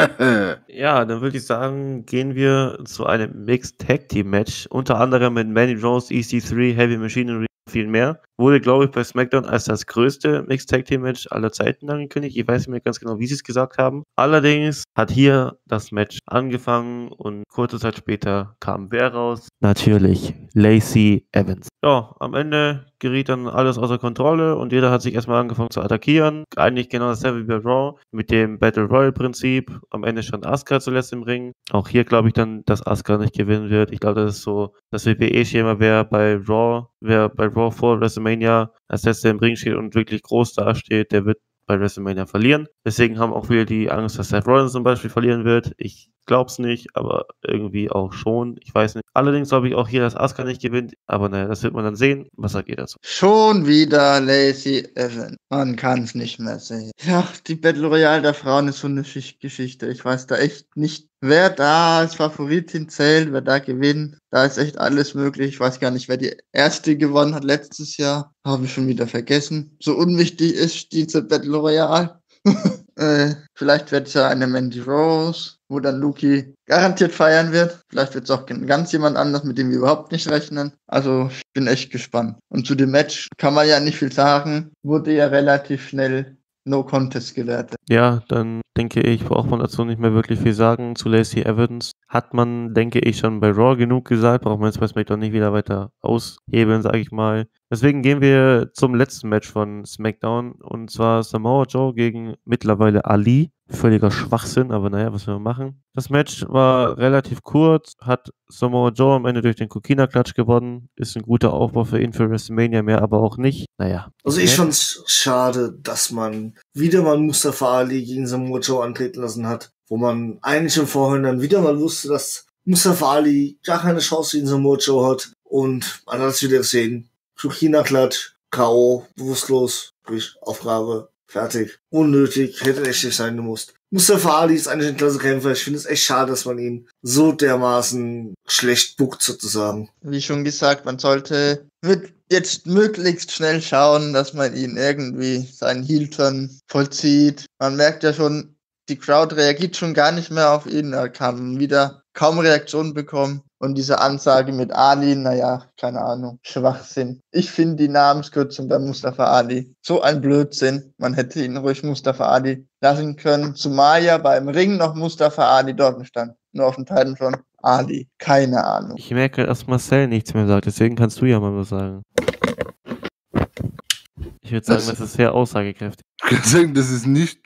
Speaker 1: Ja, dann würde ich sagen, gehen wir zu einem Mixed Tag Team Match, unter anderem mit Manny Rose, EC3, Heavy Machinery und viel mehr. Wurde, glaube ich, bei SmackDown als das größte Mixed Tag Team Match aller Zeiten angekündigt. Ich weiß nicht mehr ganz genau, wie sie es gesagt haben. Allerdings hat hier das Match angefangen und kurze Zeit später kam wer raus? Natürlich Lacey Evans. Ja, am Ende geriet dann alles außer Kontrolle und jeder hat sich erstmal angefangen zu attackieren. Eigentlich genau dasselbe wie bei Raw mit dem Battle Royale Prinzip. Am Ende stand Asuka zuletzt im Ring. Auch hier glaube ich dann, dass Asuka nicht gewinnen wird. Ich glaube, das ist so das WWE-Schema, wer bei Raw, wer bei Raw vor WrestleMania als letzter im Ring steht und wirklich groß dasteht, der wird bei WrestleMania verlieren. Deswegen haben auch viele die Angst, dass Seth Rollins zum Beispiel verlieren wird. Ich glaub's nicht, aber irgendwie auch schon. Ich weiß nicht. Allerdings glaube ich auch hier, dass Asuka nicht gewinnt. Aber naja, das wird man dann sehen. Was sagt ihr dazu?
Speaker 5: Schon wieder Lacey Evans. Man kann es nicht mehr sehen. Ja, die Battle Royale der Frauen ist so eine Schicht- Geschichte. Ich weiß da echt nicht, wer da als Favoritin zählt, wer da gewinnt. Da ist echt alles möglich. Ich weiß gar nicht, wer die erste gewonnen hat letztes Jahr. Habe ich schon wieder vergessen. So unwichtig ist diese Battle Royale. äh, vielleicht wird es ja eine Mandy Rose, wo dann Luki garantiert feiern wird. Vielleicht wird es auch ganz jemand anders, mit dem wir überhaupt nicht rechnen. Also ich bin echt gespannt. Und zu dem Match kann man ja nicht viel sagen. Wurde ja relativ schnell No Contest gewertet.
Speaker 1: Ja, dann denke ich, braucht man dazu nicht mehr wirklich viel sagen. Zu Lacey Evans hat man, denke ich, schon bei Raw genug gesagt. Braucht man jetzt bei SmackDown nicht wieder weiter aushebeln, sage ich mal. Deswegen gehen wir zum letzten Match von SmackDown. Und zwar Samoa Joe gegen mittlerweile Ali. Völliger Schwachsinn, aber naja, was wir machen. Das Match war relativ kurz, hat Samoa Joe am Ende durch den Kokina-Klatsch gewonnen. Ist ein guter Aufbau für ihn für WrestleMania, mehr aber auch nicht. Naja.
Speaker 3: Also ich fand's schade, dass man wieder mal Mustafa Ali gegen Samoa Joe antreten lassen hat, wo man eigentlich im Vorhinein wieder mal wusste, dass Mustafa Ali gar keine Chance gegen Samoa Joe hat und man hat es wieder gesehen. China-Klatsch, K.O., bewusstlos, durch Aufgabe, fertig. Unnötig, hätte echt nicht sein gemusst. Mustafa Ali ist eigentlich ein klasse Kämpfer. Ich finde es echt schade, dass man ihn so dermaßen schlecht buckt, sozusagen.
Speaker 5: Wie schon gesagt, man sollte wird jetzt möglichst schnell schauen, dass man ihn irgendwie seinen Heel-Turn vollzieht. Man merkt ja schon, die Crowd reagiert schon gar nicht mehr auf ihn. Er kann wieder kaum Reaktion bekommen. Und diese Ansage mit Ali, naja, keine Ahnung, Schwachsinn. Ich finde die Namenskürzung bei Mustafa Ali so ein Blödsinn. Man hätte ihn ruhig Mustafa Ali lassen können. Zumal ja beim Ring noch Mustafa Ali dort stand. Nur auf dem Titel schon Ali. Keine Ahnung.
Speaker 1: Ich merke, dass Marcel nichts mehr sagt, deswegen kannst du ja mal was sagen. Ich würde sagen,
Speaker 4: Das-
Speaker 1: das ist sehr aussagekräftig.
Speaker 4: Ich kann sagen, das ist nicht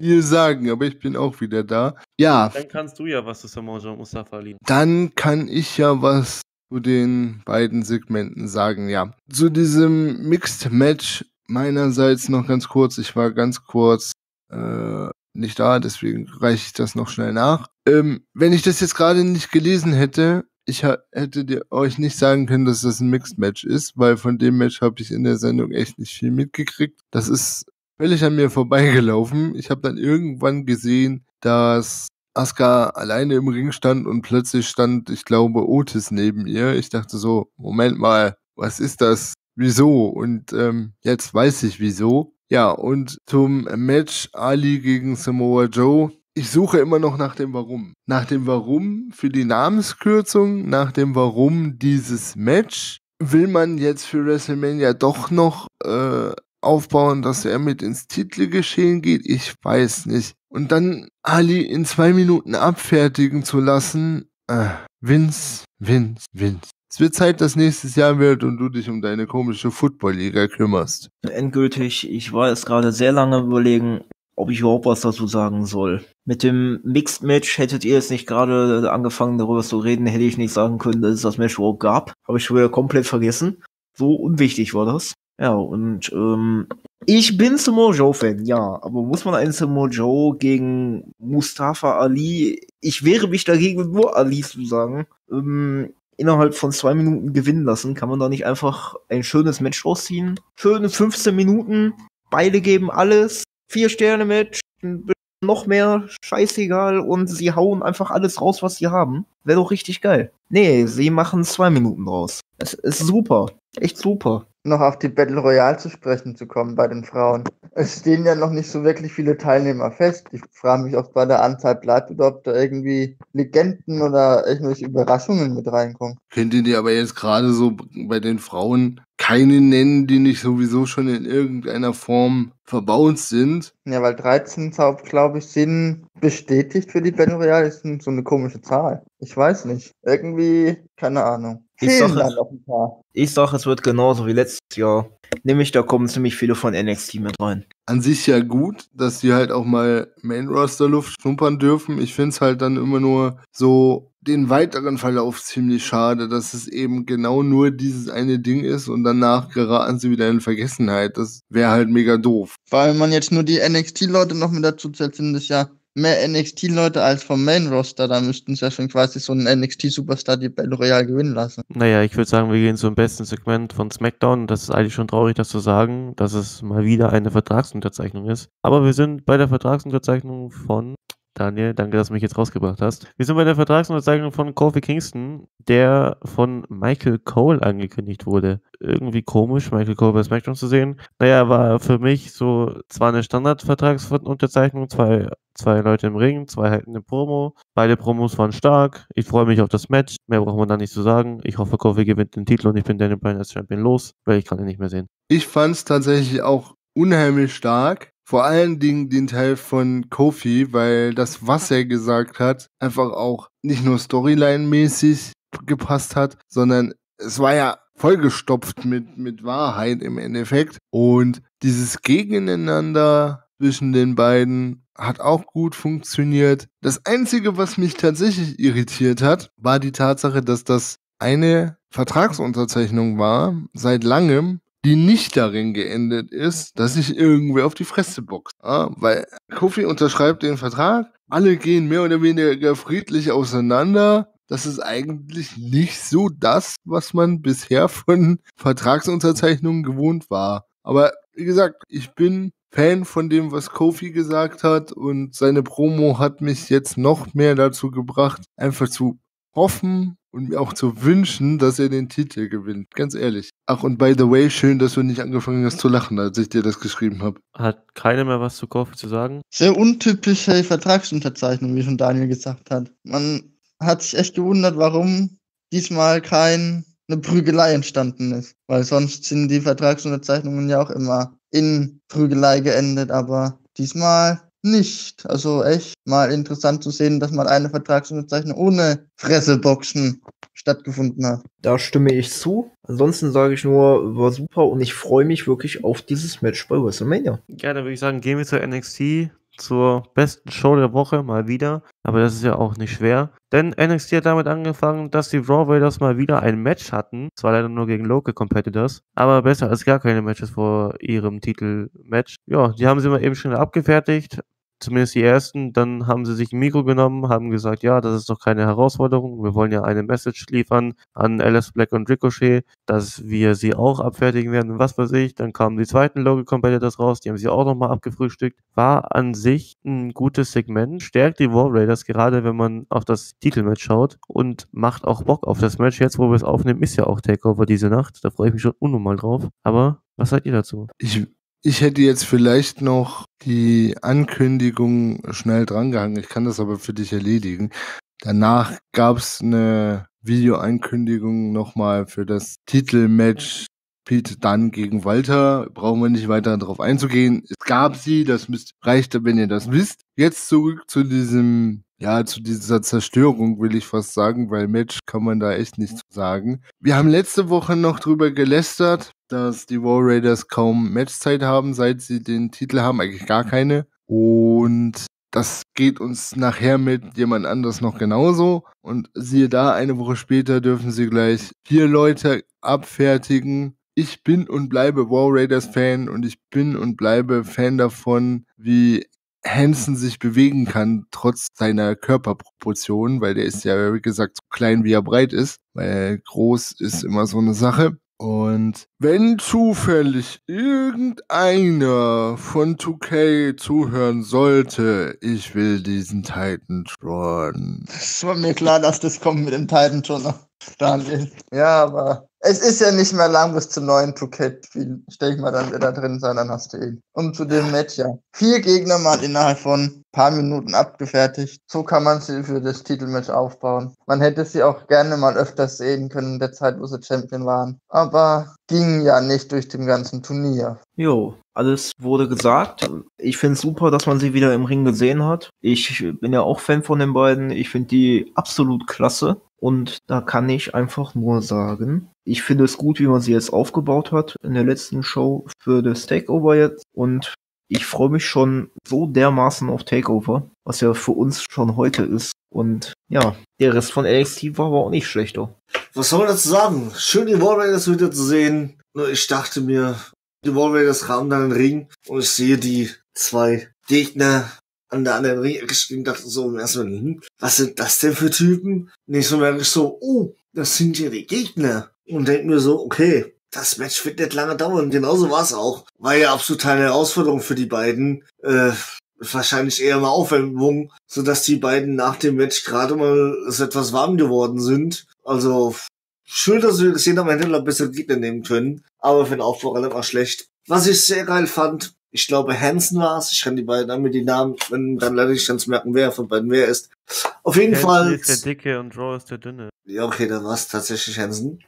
Speaker 4: viel sagen, aber ich bin auch wieder da. Ja,
Speaker 1: Dann kannst du ja was zu Samoa Joe und Mustafa Ali.
Speaker 4: dann kann ich ja was zu den beiden Segmenten sagen, ja. Zu diesem Mixed Match meinerseits noch ganz kurz. Ich war ganz kurz äh, nicht da, deswegen reiche ich das noch schnell nach. Ähm, wenn ich das jetzt gerade nicht gelesen hätte, ich hätte dir, euch nicht sagen können, dass das ein Mixed Match ist, weil von dem Match habe ich in der Sendung echt nicht viel mitgekriegt. Das ist völlig an mir vorbeigelaufen. Ich habe dann irgendwann gesehen, dass Asuka alleine im Ring stand und plötzlich stand, ich glaube, Otis neben ihr. Ich dachte so, Moment mal, was ist das? Wieso? Und ähm, jetzt weiß ich wieso. Ja, und zum Match Ali gegen Samoa Joe. Ich suche immer noch nach dem Warum. Nach dem Warum für die Namenskürzung, nach dem Warum dieses Match. Will man jetzt für WrestleMania doch noch äh, aufbauen, dass er mit ins Titelgeschehen geht? Ich weiß nicht. Und dann Ali in zwei Minuten abfertigen zu lassen, äh, Vince, Vince, Vince. Es wird Zeit, dass nächstes Jahr wird und du dich um deine komische Football-Liga kümmerst.
Speaker 2: Endgültig, ich war jetzt gerade sehr lange überlegen, ob ich überhaupt was dazu sagen soll. Mit dem Mixed Match hättet ihr jetzt nicht gerade angefangen darüber zu reden, hätte ich nicht sagen können, dass es das Match überhaupt gab. Habe ich schon wieder komplett vergessen. So unwichtig war das. Ja, und ähm, ich bin Samoa Joe-Fan, ja. Aber muss man einen Samoa Joe gegen Mustafa Ali, ich wehre mich dagegen, nur Ali zu sagen, ähm, innerhalb von zwei Minuten gewinnen lassen? Kann man da nicht einfach ein schönes Match rausziehen? Schöne 15 Minuten, beide geben alles, vier Sterne Match, noch mehr, scheißegal, und sie hauen einfach alles raus, was sie haben. Wäre doch richtig geil. Nee, sie machen zwei Minuten draus. Es ist super. Echt super.
Speaker 5: Noch auf die Battle Royale zu sprechen zu kommen bei den Frauen. Es stehen ja noch nicht so wirklich viele Teilnehmer fest. Ich frage mich, ob bei der Anzahl bleibt oder ob da irgendwie Legenden oder irgendwelche Überraschungen mit reinkommen.
Speaker 4: Könnt ihr dir aber jetzt gerade so bei den Frauen keine nennen, die nicht sowieso schon in irgendeiner Form verbaut sind?
Speaker 5: Ja, weil 13, glaube ich, sind bestätigt für die Battle Royale. Ist so eine komische Zahl. Ich weiß nicht. Irgendwie, keine Ahnung.
Speaker 2: Ich
Speaker 5: Fehlen
Speaker 2: sag-
Speaker 5: da noch ein paar.
Speaker 2: Ich sag, es wird genauso wie letztes Jahr. Nämlich, da kommen ziemlich viele von NXT mit rein.
Speaker 4: An sich ja gut, dass die halt auch mal Main-Roster-Luft schnuppern dürfen. Ich find's halt dann immer nur so den weiteren Verlauf ziemlich schade, dass es eben genau nur dieses eine Ding ist und danach geraten sie wieder in Vergessenheit. Das wäre halt mega doof.
Speaker 5: Weil man jetzt nur die NXT-Leute noch mit dazu zählt, sind es ja mehr NXT-Leute als vom Main-Roster. Da müssten sie ja schon quasi so einen NXT-Superstar die Battle Royale gewinnen lassen.
Speaker 1: Naja, ich würde sagen, wir gehen zum besten Segment von SmackDown. Das ist eigentlich schon traurig, das zu sagen, dass es mal wieder eine Vertragsunterzeichnung ist. Aber wir sind bei der Vertragsunterzeichnung von Daniel, danke, dass du mich jetzt rausgebracht hast. Wir sind bei der Vertragsunterzeichnung von Kofi Kingston, der von Michael Cole angekündigt wurde. Irgendwie komisch, Michael Cole bei SmackDown zu sehen. Naja, war für mich so zwar eine Standardvertragsunterzeichnung, zwei, zwei Leute im Ring, zwei halten eine Promo. Beide Promos waren stark. Ich freue mich auf das Match. Mehr braucht man da nicht zu sagen. Ich hoffe, Kofi gewinnt den Titel und ich bin Daniel Bryan als Champion los, weil ich kann ihn nicht mehr sehen.
Speaker 4: Ich fand's tatsächlich auch unheimlich stark. Vor allen Dingen den Teil von Kofi, weil das, was er gesagt hat, einfach auch nicht nur Storyline-mäßig gepasst hat, sondern es war ja vollgestopft mit, mit Wahrheit im Endeffekt. Und dieses Gegeneinander zwischen den beiden hat auch gut funktioniert. Das Einzige, was mich tatsächlich irritiert hat, war die Tatsache, dass das eine Vertragsunterzeichnung war, seit langem, die nicht darin geendet ist, dass sich irgendwer auf die Fresse boxt. Ja, weil Kofi unterschreibt den Vertrag, alle gehen mehr oder weniger friedlich auseinander. Das ist eigentlich nicht so das, was man bisher von Vertragsunterzeichnungen gewohnt war. Aber wie gesagt, ich bin Fan von dem, was Kofi gesagt hat und seine Promo hat mich jetzt noch mehr dazu gebracht, einfach zu hoffen und mir auch zu wünschen, dass er den Titel gewinnt. Ganz ehrlich. Ach, und by the way, schön, dass du nicht angefangen hast zu lachen, als ich dir das geschrieben habe.
Speaker 1: Hat keiner mehr was zu Kofi zu sagen?
Speaker 5: Sehr untypische Vertragsunterzeichnung, wie schon Daniel gesagt hat. Man hat sich echt gewundert, warum diesmal kein eine Prügelei entstanden ist. Weil sonst sind die Vertragsunterzeichnungen ja auch immer in Prügelei geendet, aber diesmal nicht. Also echt mal interessant zu sehen, dass mal eine Vertragsunterzeichnung ohne Fresseboxen stattgefunden hat.
Speaker 2: Da stimme ich zu. Ansonsten sage ich nur, war super und ich freue mich wirklich auf dieses Match bei WrestleMania.
Speaker 1: Ja, dann würde ich sagen, gehen wir zur NXT, zur besten Show der Woche mal wieder. Aber das ist ja auch nicht schwer. Denn NXT hat damit angefangen, dass die Raw Raiders mal wieder ein Match hatten. Zwar leider nur gegen Local Competitors, aber besser als gar keine Matches vor ihrem Titelmatch. Ja, die haben sie mal eben schnell abgefertigt zumindest die ersten, dann haben sie sich ein Mikro genommen, haben gesagt, ja, das ist doch keine Herausforderung. Wir wollen ja eine Message liefern an Alice Black und Ricochet, dass wir sie auch abfertigen werden und was weiß ich. Dann kamen die zweiten Logo Competitors raus, die haben sie auch nochmal abgefrühstückt. War an sich ein gutes Segment, stärkt die War Raiders, gerade wenn man auf das Titelmatch schaut und macht auch Bock auf das Match. Jetzt, wo wir es aufnehmen, ist ja auch Takeover diese Nacht. Da freue ich mich schon unnormal drauf. Aber was seid ihr dazu?
Speaker 4: Ich ich hätte jetzt vielleicht noch die Ankündigung schnell drangehangen. Ich kann das aber für dich erledigen. Danach gab es eine Videoankündigung nochmal für das Titelmatch Pete Dunn gegen Walter. Brauchen wir nicht weiter darauf einzugehen. Es gab sie, das müsst, reicht, wenn ihr das wisst. Jetzt zurück zu diesem ja, zu dieser Zerstörung will ich fast sagen, weil Match kann man da echt nicht sagen. Wir haben letzte Woche noch drüber gelästert, dass die War Raiders kaum Matchzeit haben, seit sie den Titel haben, eigentlich gar keine. Und das geht uns nachher mit jemand anders noch genauso. Und siehe da, eine Woche später dürfen sie gleich vier Leute abfertigen. Ich bin und bleibe War Raiders Fan und ich bin und bleibe Fan davon, wie Hansen sich bewegen kann, trotz seiner Körperproportionen, weil der ist ja, wie gesagt, so klein, wie er breit ist, weil groß ist immer so eine Sache. Und wenn zufällig irgendeiner von 2K zuhören sollte, ich will diesen Titan Tron.
Speaker 5: Es war mir klar, dass das kommt mit dem Titan Daniel. Ja, aber es ist ja nicht mehr lang bis zum neuen 2K-Spiel. Stell ich mal dann wieder drin sein, dann hast du ihn. Und zu dem Match, ja. Vier Gegner mal innerhalb von paar Minuten abgefertigt. So kann man sie für das Titelmatch aufbauen. Man hätte sie auch gerne mal öfters sehen können in der Zeit, wo sie Champion waren. Aber ging ja nicht durch dem ganzen Turnier.
Speaker 2: Jo, alles wurde gesagt. Ich finde es super, dass man sie wieder im Ring gesehen hat. Ich bin ja auch Fan von den beiden. Ich finde die absolut klasse. Und da kann ich einfach nur sagen, ich finde es gut, wie man sie jetzt aufgebaut hat in der letzten Show für das Takeover jetzt. Und ich freue mich schon so dermaßen auf Takeover, was ja für uns schon heute ist. Und ja, der Rest von NXT war aber auch nicht schlechter.
Speaker 3: Was soll man dazu sagen? Schön, die War Raiders wieder zu sehen. Nur ich dachte mir, die War Raiders kamen dann in den Ring und ich sehe die zwei Gegner an der anderen Ring stehen, dachte so im ersten Mal, hm, was sind das denn für Typen? Nicht so merke ich so, oh, das sind ja die Gegner. Und denke mir so, okay, das Match wird nicht lange dauern. Genauso war es auch. War ja absolut eine Herausforderung für die beiden. Äh, wahrscheinlich eher mal Aufwärmung, sodass die beiden nach dem Match gerade mal so etwas warm geworden sind. Also schön, dass wir gesehen haben, hätten noch bessere Gegner nehmen können. Aber für den Aufbau relativ schlecht. Was ich sehr geil fand, ich glaube Hansen war es. Ich kann die beiden an mir die Namen, wenn dann leider nicht ganz merken, wer von beiden wer ist. Auf jeden
Speaker 1: Hansen
Speaker 3: Fall.
Speaker 1: ist der Dicke und Raw ist der Dünne.
Speaker 3: Ja, okay, dann war es tatsächlich Hansen.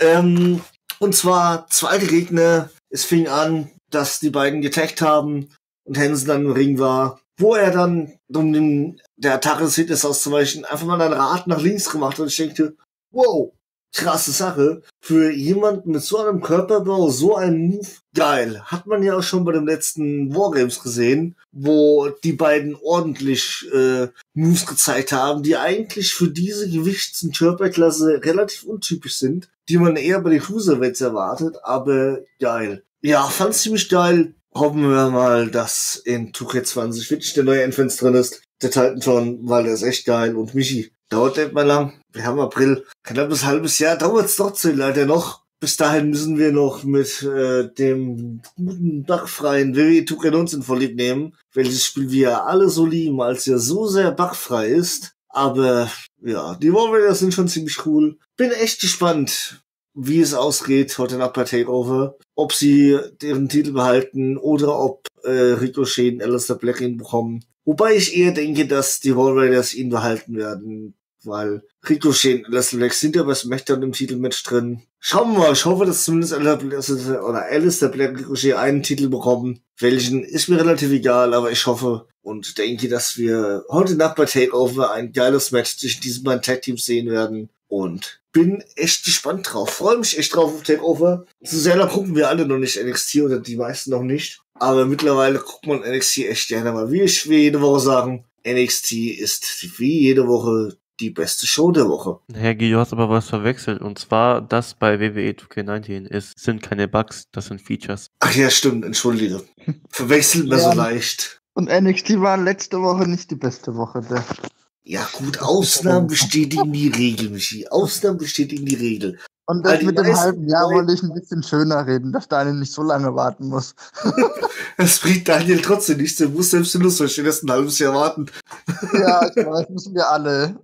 Speaker 3: Ähm, und zwar zweite Gegner. Es fing an, dass die beiden getaggt haben und Hansen dann im Ring war, wo er dann, um den, der Attacke des Hitlers auszuweichen, einfach mal ein Rad nach links gemacht hat und ich denke, wow, krasse Sache. Für jemanden mit so einem Körperbau, so einen Move, geil. Hat man ja auch schon bei dem letzten Wargames gesehen, wo die beiden ordentlich äh, Moves gezeigt haben, die eigentlich für diese Gewichts- und Körperklasse relativ untypisch sind, die man eher bei den Cruiserweights erwartet, aber geil. Ja, fand's ziemlich geil. Hoffen wir mal, dass in 2K20 wirklich der neue Entrance drin ist. Der Titan schon, weil der ist echt geil. Und Michi, dauert nicht mal lang. Wir haben April. Knappes halbes Jahr dauert's trotzdem leider noch. Bis dahin müssen wir noch mit äh, dem guten, bachfreien WWE 2K19 vorlieb nehmen, welches Spiel wir alle so lieben, als er so sehr bachfrei ist. Aber ja, die Warriors sind schon ziemlich cool. Bin echt gespannt, wie es ausgeht heute Nacht bei Takeover. Ob sie deren Titel behalten oder ob äh, Ricochet und Alistair Black ihn bekommen. Wobei ich eher denke, dass die War Raiders ihn behalten werden, weil Ricochet und Alistair Black sind ja bei SmackDown im Titelmatch drin. Schauen wir mal, ich hoffe, dass zumindest Alistair Black Ricochet einen Titel bekommen. Welchen ist mir relativ egal, aber ich hoffe und denke, dass wir heute Nacht bei Takeover ein geiles Match zwischen diesen beiden Tag Teams sehen werden. Und bin echt gespannt drauf. Freue mich echt drauf auf Takeover. Zu sehr gucken wir alle noch nicht NXT oder die meisten noch nicht. Aber mittlerweile guckt man NXT echt gerne mal. Wie ich wie jede Woche sagen, NXT ist wie jede Woche die beste Show der Woche.
Speaker 1: Herr Guy, du hast aber was verwechselt. Und zwar, das bei WWE 2K19 ist, sind keine Bugs, das sind Features.
Speaker 3: Ach ja, stimmt, entschuldige. Verwechselt mir
Speaker 5: Ja.
Speaker 3: so leicht.
Speaker 5: Und NXT war letzte Woche nicht die beste Woche. Der.
Speaker 3: Ja gut, Ausnahmen bestätigen die Regel, Michi. Ausnahmen bestätigen die Regel.
Speaker 5: Und das mit dem halben Jahr wollte ich ein bisschen schöner reden, dass Daniel nicht so lange warten muss.
Speaker 3: Das bringt Daniel trotzdem nichts. Der muss selbst Lust verstehen, erst ein halbes Jahr warten.
Speaker 5: ja, ich weiß, müssen wir alle.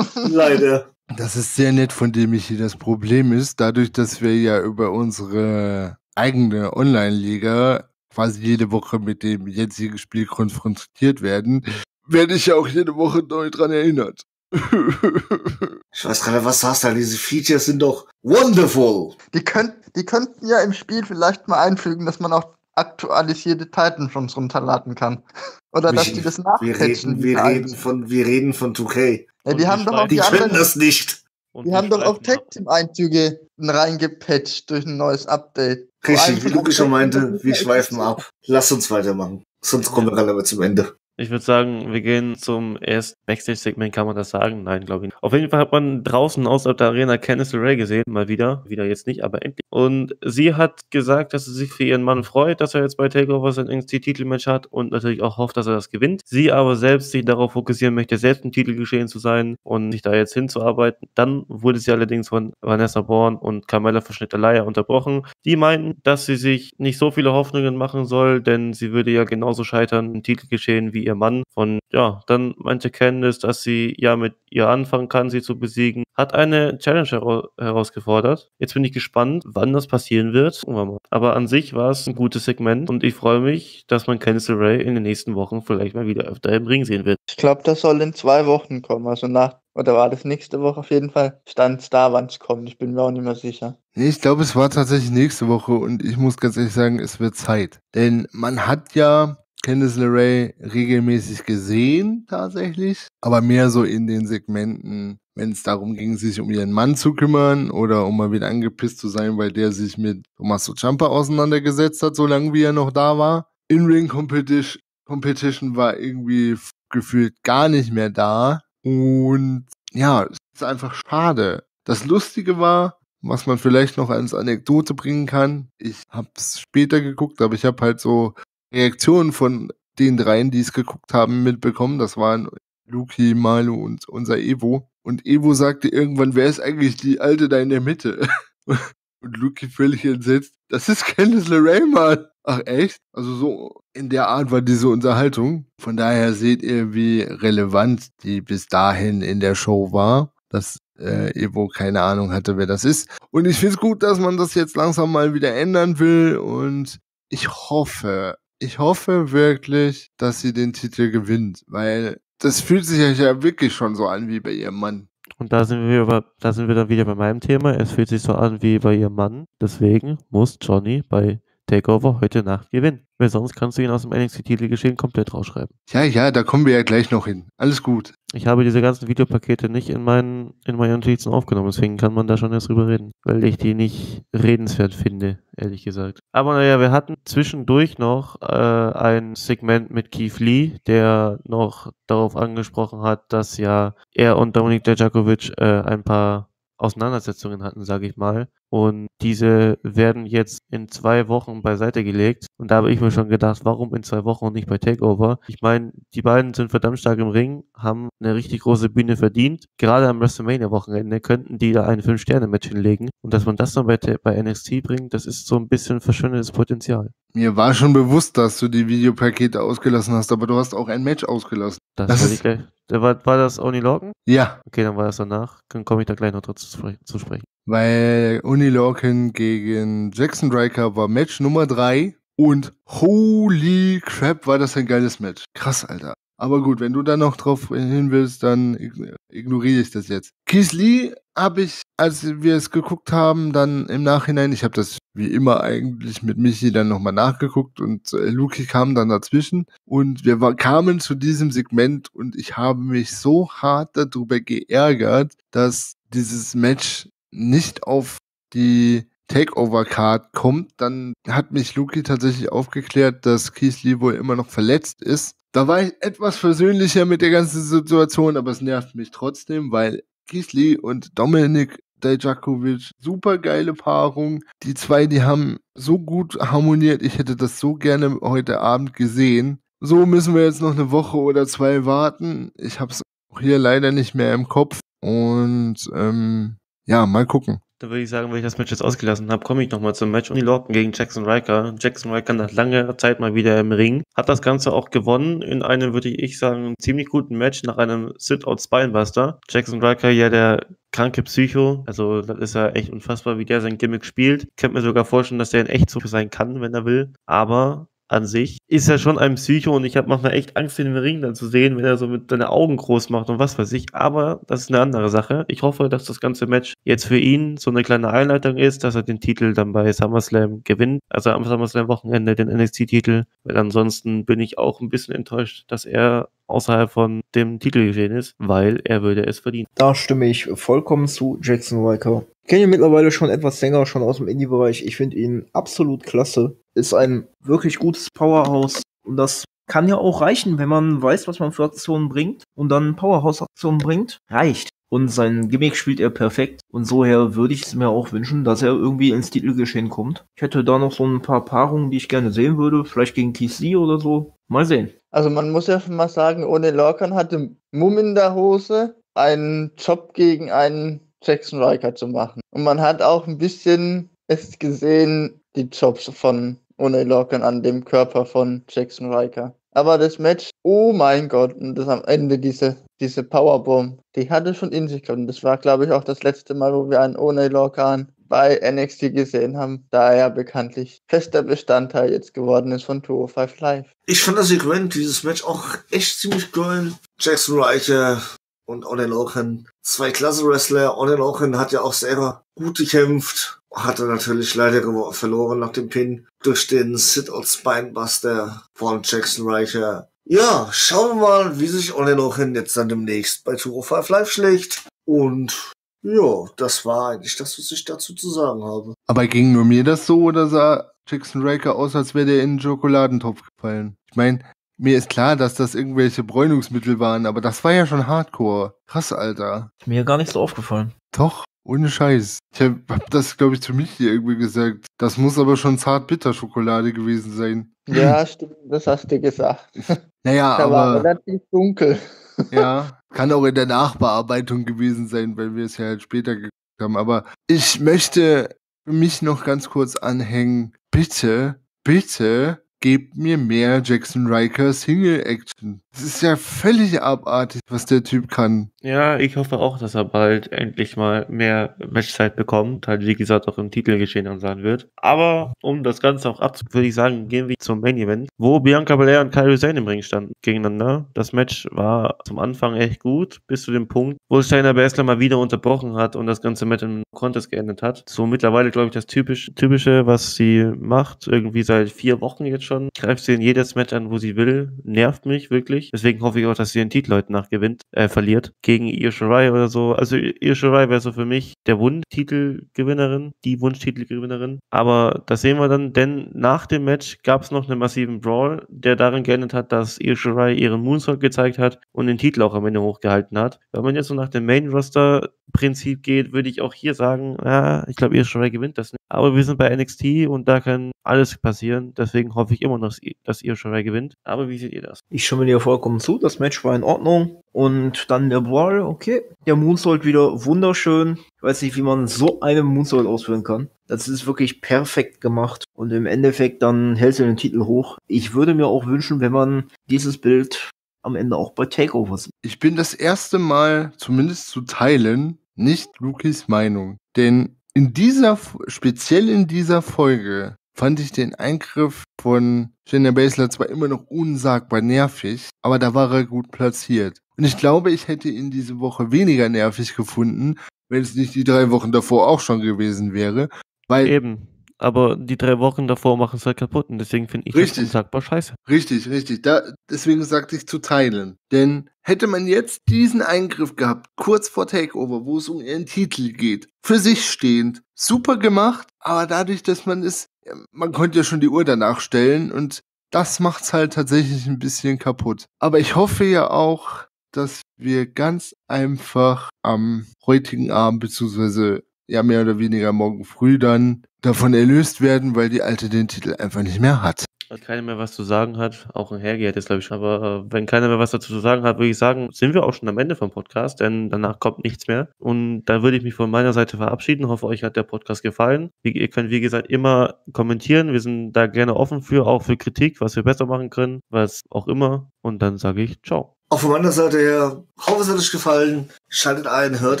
Speaker 3: Leider.
Speaker 4: Das ist sehr nett von dem, Michi. Das Problem ist, dadurch, dass wir ja über unsere eigene Online-Liga quasi jede Woche mit dem jetzigen Spiel konfrontiert werden, werde ich ja auch jede Woche neu dran erinnert.
Speaker 3: Ich weiß gerade, was hast du? Diese Features sind doch wonderful.
Speaker 5: Die, könnt, die könnten ja im Spiel vielleicht mal einfügen, dass man auch aktualisierte Titan schon runterladen kann. Oder dass die das
Speaker 3: Wir
Speaker 5: nachpatchen.
Speaker 3: reden,
Speaker 5: die
Speaker 3: wir reden von, wir reden von 2K.
Speaker 5: Ja, die
Speaker 1: die
Speaker 5: haben doch auch
Speaker 3: Die
Speaker 5: die
Speaker 3: können das nicht.
Speaker 5: Die haben doch auch
Speaker 1: Streifen-
Speaker 5: Tag-Team-Einzüge reingepatcht durch ein neues Update.
Speaker 3: Richtig, wie Lukas schon meinte, wir schweifen ab. Lass uns weitermachen. Sonst kommen wir gerade mal zum Ende.
Speaker 1: Ich würde sagen, wir gehen zum ersten Backstage-Segment, kann man das sagen? Nein, glaube ich nicht. Auf jeden Fall hat man draußen außerhalb der Arena Candice LeRae gesehen, mal wieder. Wieder jetzt nicht, aber endlich. Und sie hat gesagt, dass sie sich für ihren Mann freut, dass er jetzt bei TakeOver sein NXT-Titelmatch hat und natürlich auch hofft, dass er das gewinnt. Sie aber selbst sich darauf fokussieren möchte, selbst im Titel geschehen zu sein und sich da jetzt hinzuarbeiten. Dann wurde sie allerdings von Vanessa Bourne und Carmella Verschnitterleier unterbrochen. Die meinten, dass sie sich nicht so viele Hoffnungen machen soll, denn sie würde ja genauso scheitern im Titelgeschehen wie ihr Mann. Von ja, dann meinte Candice, dass sie ja mit ihr anfangen kann, sie zu besiegen. Hat eine Challenge hera herausgefordert. Jetzt bin ich gespannt, wann das passieren wird. Gucken wir mal. Aber an sich war es ein gutes Segment und ich freue mich, dass man Candice LeRae in den nächsten Wochen vielleicht mal wieder öfter im Ring sehen wird.
Speaker 5: Ich glaube, das soll in zwei Wochen kommen. Also nach, oder war das nächste Woche auf jeden Fall? Stand da, wann es kommt. Ich bin mir auch nicht mehr sicher.
Speaker 4: Nee, ich glaube, es war tatsächlich nächste Woche und ich muss ganz ehrlich sagen, es wird Zeit. Denn man hat ja Candice LeRae regelmäßig gesehen, tatsächlich, aber mehr so in den Segmenten, wenn es darum ging, sich um ihren Mann zu kümmern oder um mal wieder angepisst zu sein, weil der sich mit Tommaso Ciampa auseinandergesetzt hat, solange wie er noch da war. In-Ring Competition, Competition war irgendwie gefühlt gar nicht mehr da und ja, es ist einfach schade. Das Lustige war, was man vielleicht noch als Anekdote bringen kann. Ich habe es später geguckt, aber ich habe halt so Reaktionen von den dreien, die es geguckt haben, mitbekommen. Das waren Luki, Malu und unser Evo. Und Evo sagte irgendwann, wer ist eigentlich die Alte da in der Mitte? Und Luki völlig entsetzt, das ist Candice LeRae, Mann. Ach echt? Also so in der Art war diese Unterhaltung. Von daher seht ihr, wie relevant die bis dahin in der Show war. Dass äh, Evo keine Ahnung hatte, wer das ist. Und ich finde es gut, dass man das jetzt langsam mal wieder ändern will. Und ich hoffe, ich hoffe wirklich, dass sie den Titel gewinnt. Weil das fühlt sich ja wirklich schon so an wie bei ihrem Mann.
Speaker 1: Und da sind wir, über, da sind wir dann wieder bei meinem Thema. Es fühlt sich so an wie bei ihrem Mann. Deswegen muss Johnny bei Takeover heute Nacht gewinnen. Weil sonst kannst du ihn aus dem NXT-Titelgeschehen komplett rausschreiben.
Speaker 4: Ja, ja, da kommen wir ja gleich noch hin. Alles gut.
Speaker 1: Ich habe diese ganzen Videopakete nicht in meinen, in meinen Notizen aufgenommen, deswegen kann man da schon erst drüber reden. Weil ich die nicht redenswert finde, ehrlich gesagt. Aber naja, wir hatten zwischendurch noch äh, ein Segment mit Keith Lee, der noch darauf angesprochen hat, dass ja er und Dominik Djakovic äh, ein paar Auseinandersetzungen hatten, sage ich mal. Und diese werden jetzt in zwei Wochen beiseite gelegt. Und da habe ich mir schon gedacht, warum in zwei Wochen und nicht bei Takeover? Ich meine, die beiden sind verdammt stark im Ring, haben eine richtig große Bühne verdient. Gerade am WrestleMania-Wochenende könnten die da ein Fünf-Sterne-Match hinlegen. Und dass man das dann bei, bei NXT bringt, das ist so ein bisschen verschwindendes Potenzial.
Speaker 4: Mir war schon bewusst, dass du die Videopakete ausgelassen hast, aber du hast auch ein Match ausgelassen.
Speaker 1: Das,
Speaker 4: Das ist-
Speaker 1: ich gleich. Da War, war das Oni Logan?
Speaker 4: Ja,
Speaker 1: Okay, dann war das danach. Dann komme ich da gleich noch dazu zu sprechen.
Speaker 4: Weil Uni Lorcan gegen Jackson Riker war Match Nummer drei und holy crap, war das ein geiles Match. Krass, Alter. Aber gut, wenn du da noch drauf hin willst, dann ig- ignoriere ich das jetzt. Keith Lee habe ich, als wir es geguckt haben, dann im Nachhinein, ich habe das wie immer eigentlich mit Michi dann nochmal nachgeguckt und äh, Luki kam dann dazwischen und wir war, kamen zu diesem Segment und ich habe mich so hart darüber geärgert, dass dieses Match nicht auf die Takeover-Card kommt, dann hat mich Luki tatsächlich aufgeklärt, dass Keith Lee wohl immer noch verletzt ist. Da war ich etwas versöhnlicher mit der ganzen Situation, aber es nervt mich trotzdem, weil Keith Lee und Dominik Dijakovic, super geile Paarung. Die zwei, die haben so gut harmoniert. Ich hätte das so gerne heute Abend gesehen. So müssen wir jetzt noch eine Woche oder zwei warten. Ich habe es auch hier leider nicht mehr im Kopf. Und ähm, ja, mal gucken.
Speaker 1: Da würde ich sagen, wenn ich das Match jetzt ausgelassen habe, komme ich nochmal zum Match. Uni Lorcan gegen Jackson Riker. Jackson Riker nach langer Zeit mal wieder im Ring. Hat das Ganze auch gewonnen in einem, würde ich sagen, ziemlich guten Match nach einem Sit-Out Spinebuster. Jackson Riker ja der kranke Psycho. Also das ist ja echt unfassbar, wie der sein Gimmick spielt. Ich könnte mir sogar vorstellen, dass der in echt so sein kann, wenn er will. Aber an sich ist er schon ein Psycho und ich habe manchmal echt Angst, im Ring dann zu sehen, wenn er so mit seine Augen groß macht und was weiß ich. Aber das ist eine andere Sache. Ich hoffe, dass das ganze Match jetzt für ihn so eine kleine Einleitung ist, dass er den Titel dann bei SummerSlam gewinnt. Also am SummerSlam-Wochenende den NXT-Titel. Weil ansonsten bin ich auch ein bisschen enttäuscht, dass er außerhalb von dem Titel geschehen ist, weil er würde es verdienen.
Speaker 2: Da stimme ich vollkommen zu Jackson Riker. Ich kenne ihn mittlerweile schon etwas länger, schon aus dem Indie-Bereich. Ich finde ihn absolut klasse. Ist ein wirklich gutes Powerhouse. Und das kann ja auch reichen, wenn man weiß, was man für Aktionen bringt und dann Powerhouse-Aktionen bringt. Reicht. Und sein Gimmick spielt er perfekt. Und soher würde ich es mir auch wünschen, dass er irgendwie ins Titelgeschehen kommt. Ich hätte da noch so ein paar Paarungen, die ich gerne sehen würde. Vielleicht gegen Keith oder so. Mal sehen.
Speaker 5: Also man muss ja schon mal sagen, ohne Lorcan hatte Mumm in der Hose, einen Job gegen einen Jackson Riker zu machen. Und man hat auch ein bisschen es gesehen, die Jobs von ohne Lorcan an dem Körper von Jackson Riker. Aber das Match, oh mein Gott, und das am Ende diese, diese Powerbomb, die hatte schon in sich. Und das war, glaube ich, auch das letzte Mal, wo wir einen ohne Lorcan bei NXT gesehen haben, da er bekanntlich fester Bestandteil jetzt geworden ist von 205 Live.
Speaker 3: Ich fand das Segment, dieses Match auch echt ziemlich geil. Jackson Reicher und Onel Lochen, zwei Klasse-Wrestler. Onel Lochen hat ja auch selber gut gekämpft. Hatte natürlich leider verloren nach dem Pin durch den Sit-Out Spinebuster von Jackson Reicher. Ja, schauen wir mal, wie sich Onel Lochen jetzt dann demnächst bei 205 Live schlägt. Und ja, das war eigentlich das, was ich dazu zu sagen habe.
Speaker 4: Aber ging nur mir das so oder sah Jackson Riker aus, als wäre der in den Schokoladentopf gefallen? Ich meine, mir ist klar, dass das irgendwelche Bräunungsmittel waren, aber das war ja schon Hardcore. Krass, Alter.
Speaker 2: Ist mir gar nicht so aufgefallen.
Speaker 4: Doch, ohne Scheiß. Ich hab, hab das, glaube ich, zu Michi irgendwie gesagt. Das muss aber schon Zart-Bitter-Schokolade gewesen sein.
Speaker 5: Ja, stimmt, das hast du gesagt.
Speaker 4: Naja,
Speaker 5: Da war
Speaker 4: aber
Speaker 5: relativ dunkel.
Speaker 4: ja, kann auch in der Nachbearbeitung gewesen sein, weil wir es ja halt später geguckt haben. Aber ich möchte mich noch ganz kurz anhängen. Bitte, bitte gebt mir mehr Jackson Riker Single Action. Es ist ja völlig abartig, was der Typ kann.
Speaker 1: Ja, ich hoffe auch, dass er bald endlich mal mehr Matchzeit bekommt, halt wie gesagt auch im Titelgeschehen dann sein wird. Aber um das Ganze auch abzu, würde ich sagen, gehen wir zum Main Event, wo Bianca Belair und Kairi Sane im Ring standen gegeneinander. Das Match war zum Anfang echt gut, bis zu dem Punkt, wo Shayna Baszler mal wieder unterbrochen hat und das ganze Match in Contest geendet hat. So mittlerweile, glaube ich, das typisch, typische, was sie macht, irgendwie seit vier Wochen jetzt schon. Greift sie in jedes Match an, wo sie will. Nervt mich wirklich. Deswegen hoffe ich auch, dass sie den Titel heute nachgewinnt, äh, verliert. Gegen Io oder so. Also Io wäre so für mich der Wundertitelgewinnerin, die Wunschtitelgewinnerin. Aber das sehen wir dann, denn nach dem Match gab es noch einen massiven Brawl, der darin geendet hat, dass Io ihren Moonsault gezeigt hat und den Titel auch am Ende hochgehalten hat. Wenn man jetzt so nach dem Main-Roster-Prinzip geht, würde ich auch hier sagen, ja, ich glaube, Io gewinnt das nicht. Aber wir sind bei NXT und da kann alles passieren. Deswegen hoffe ich immer noch, dass Io gewinnt. Aber wie seht ihr das?
Speaker 2: Ich stimme dir vollkommen zu. Das Match war in Ordnung. Und dann der Brawl, okay. Der Moonsault wieder wunderschön. Ich weiß nicht, wie man so einen Moonsault ausführen kann. Das ist wirklich perfekt gemacht. Und im Endeffekt dann hält sie den Titel hoch. Ich würde mir auch wünschen, wenn man dieses Bild am Ende auch bei Takeover sieht.
Speaker 4: Ich bin das erste Mal, zumindest zu teilen, nicht Lukis Meinung. Denn in dieser, speziell in dieser Folge, fand ich den Eingriff von Shayna Baszler zwar immer noch unsagbar nervig, aber da war er gut platziert. Und ich glaube, ich hätte ihn diese Woche weniger nervig gefunden, wenn es nicht die drei Wochen davor auch schon gewesen wäre. Weil
Speaker 1: Eben. Aber die drei Wochen davor machen es halt kaputt und deswegen finde ich
Speaker 4: Richtig.
Speaker 1: das unsagbar scheiße.
Speaker 4: Richtig, richtig. Da, deswegen sagte ich zu teilen. Denn hätte man jetzt diesen Eingriff gehabt, kurz vor Takeover, wo es um ihren Titel geht, für sich stehend, super gemacht, aber dadurch, dass man es, man konnte ja schon die Uhr danach stellen und das macht's halt tatsächlich ein bisschen kaputt. Aber ich hoffe ja auch, dass wir ganz einfach am heutigen Abend, beziehungsweise ja mehr oder weniger morgen früh dann davon erlöst werden, weil die Alte den Titel einfach nicht mehr hat.
Speaker 1: Weil keiner mehr was zu sagen hat, auch ein Hergeht jetzt, glaube ich. Aber äh, wenn keiner mehr was dazu zu sagen hat, würde ich sagen, sind wir auch schon am Ende vom Podcast, denn danach kommt nichts mehr. Und dann würde ich mich von meiner Seite verabschieden. Hoffe, euch hat der Podcast gefallen. Wie, ihr könnt, wie gesagt, immer kommentieren. Wir sind da gerne offen für, auch für Kritik, was wir besser machen können, was auch immer. Und dann sage ich Ciao.
Speaker 3: Auch von meiner Seite her, hoffe es hat euch gefallen. Schaltet ein, hört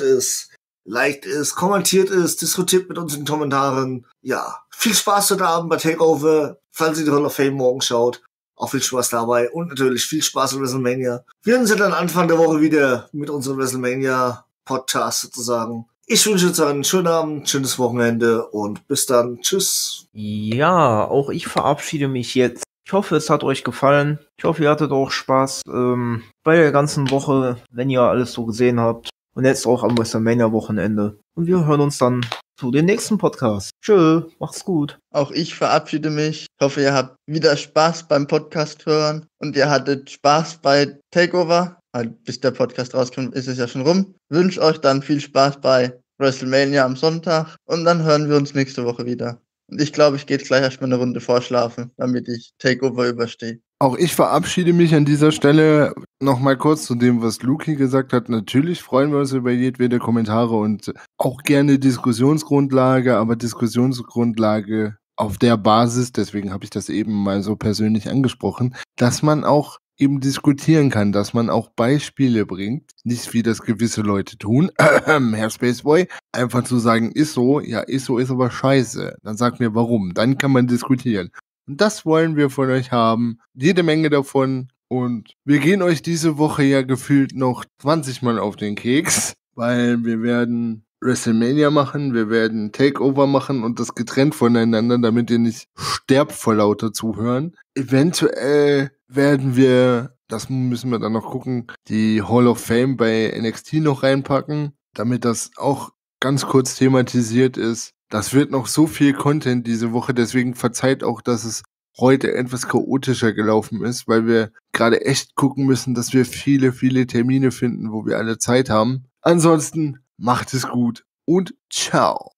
Speaker 3: es, liked es, kommentiert es, diskutiert mit uns in den Kommentaren. Ja, viel Spaß heute Abend bei Takeover, falls ihr die Hall of Fame morgen schaut. Auch viel Spaß dabei und natürlich viel Spaß in WrestleMania. Wir ja dann Anfang der Woche wieder mit unserem WrestleMania Podcast sozusagen. Ich wünsche euch einen schönen Abend, schönes Wochenende und bis dann. Tschüss.
Speaker 2: Ja, auch ich verabschiede mich jetzt. Ich hoffe, es hat euch gefallen. Ich hoffe, ihr hattet auch Spaß ähm, bei der ganzen Woche, wenn ihr alles so gesehen habt. Und jetzt auch am WrestleMania-Wochenende. Und wir hören uns dann zu den nächsten Podcast. Tschö, macht's gut.
Speaker 5: Auch ich verabschiede mich. Ich hoffe, ihr habt wieder Spaß beim Podcast hören und ihr hattet Spaß bei Takeover. Halt, bis der Podcast rauskommt, ist es ja schon rum. Wünsche euch dann viel Spaß bei WrestleMania am Sonntag und dann hören wir uns nächste Woche wieder. Ich glaube, ich gehe jetzt gleich erstmal eine Runde vorschlafen, damit ich Takeover überstehe.
Speaker 4: Auch ich verabschiede mich an dieser Stelle nochmal kurz zu dem, was Luki gesagt hat. Natürlich freuen wir uns über jedwede Kommentare und auch gerne Diskussionsgrundlage, aber Diskussionsgrundlage auf der Basis, deswegen habe ich das eben mal so persönlich angesprochen, dass man auch eben diskutieren kann, dass man auch Beispiele bringt, nicht wie das gewisse Leute tun, Herr Spaceboy, einfach zu sagen, ist so, ja, ist so, ist aber scheiße. Dann sagt mir warum, dann kann man diskutieren. Und das wollen wir von euch haben. Jede Menge davon. Und wir gehen euch diese Woche ja gefühlt noch 20 Mal auf den Keks, weil wir werden WrestleMania machen, wir werden Takeover machen und das getrennt voneinander, damit ihr nicht sterbt vor lauter Zuhören. Eventuell werden wir, das müssen wir dann noch gucken, die Hall of Fame bei NXT noch reinpacken, damit das auch ganz kurz thematisiert ist. Das wird noch so viel Content diese Woche, deswegen verzeiht auch, dass es heute etwas chaotischer gelaufen ist, weil wir gerade echt gucken müssen, dass wir viele, viele Termine finden, wo wir alle Zeit haben. Ansonsten macht es gut und ciao.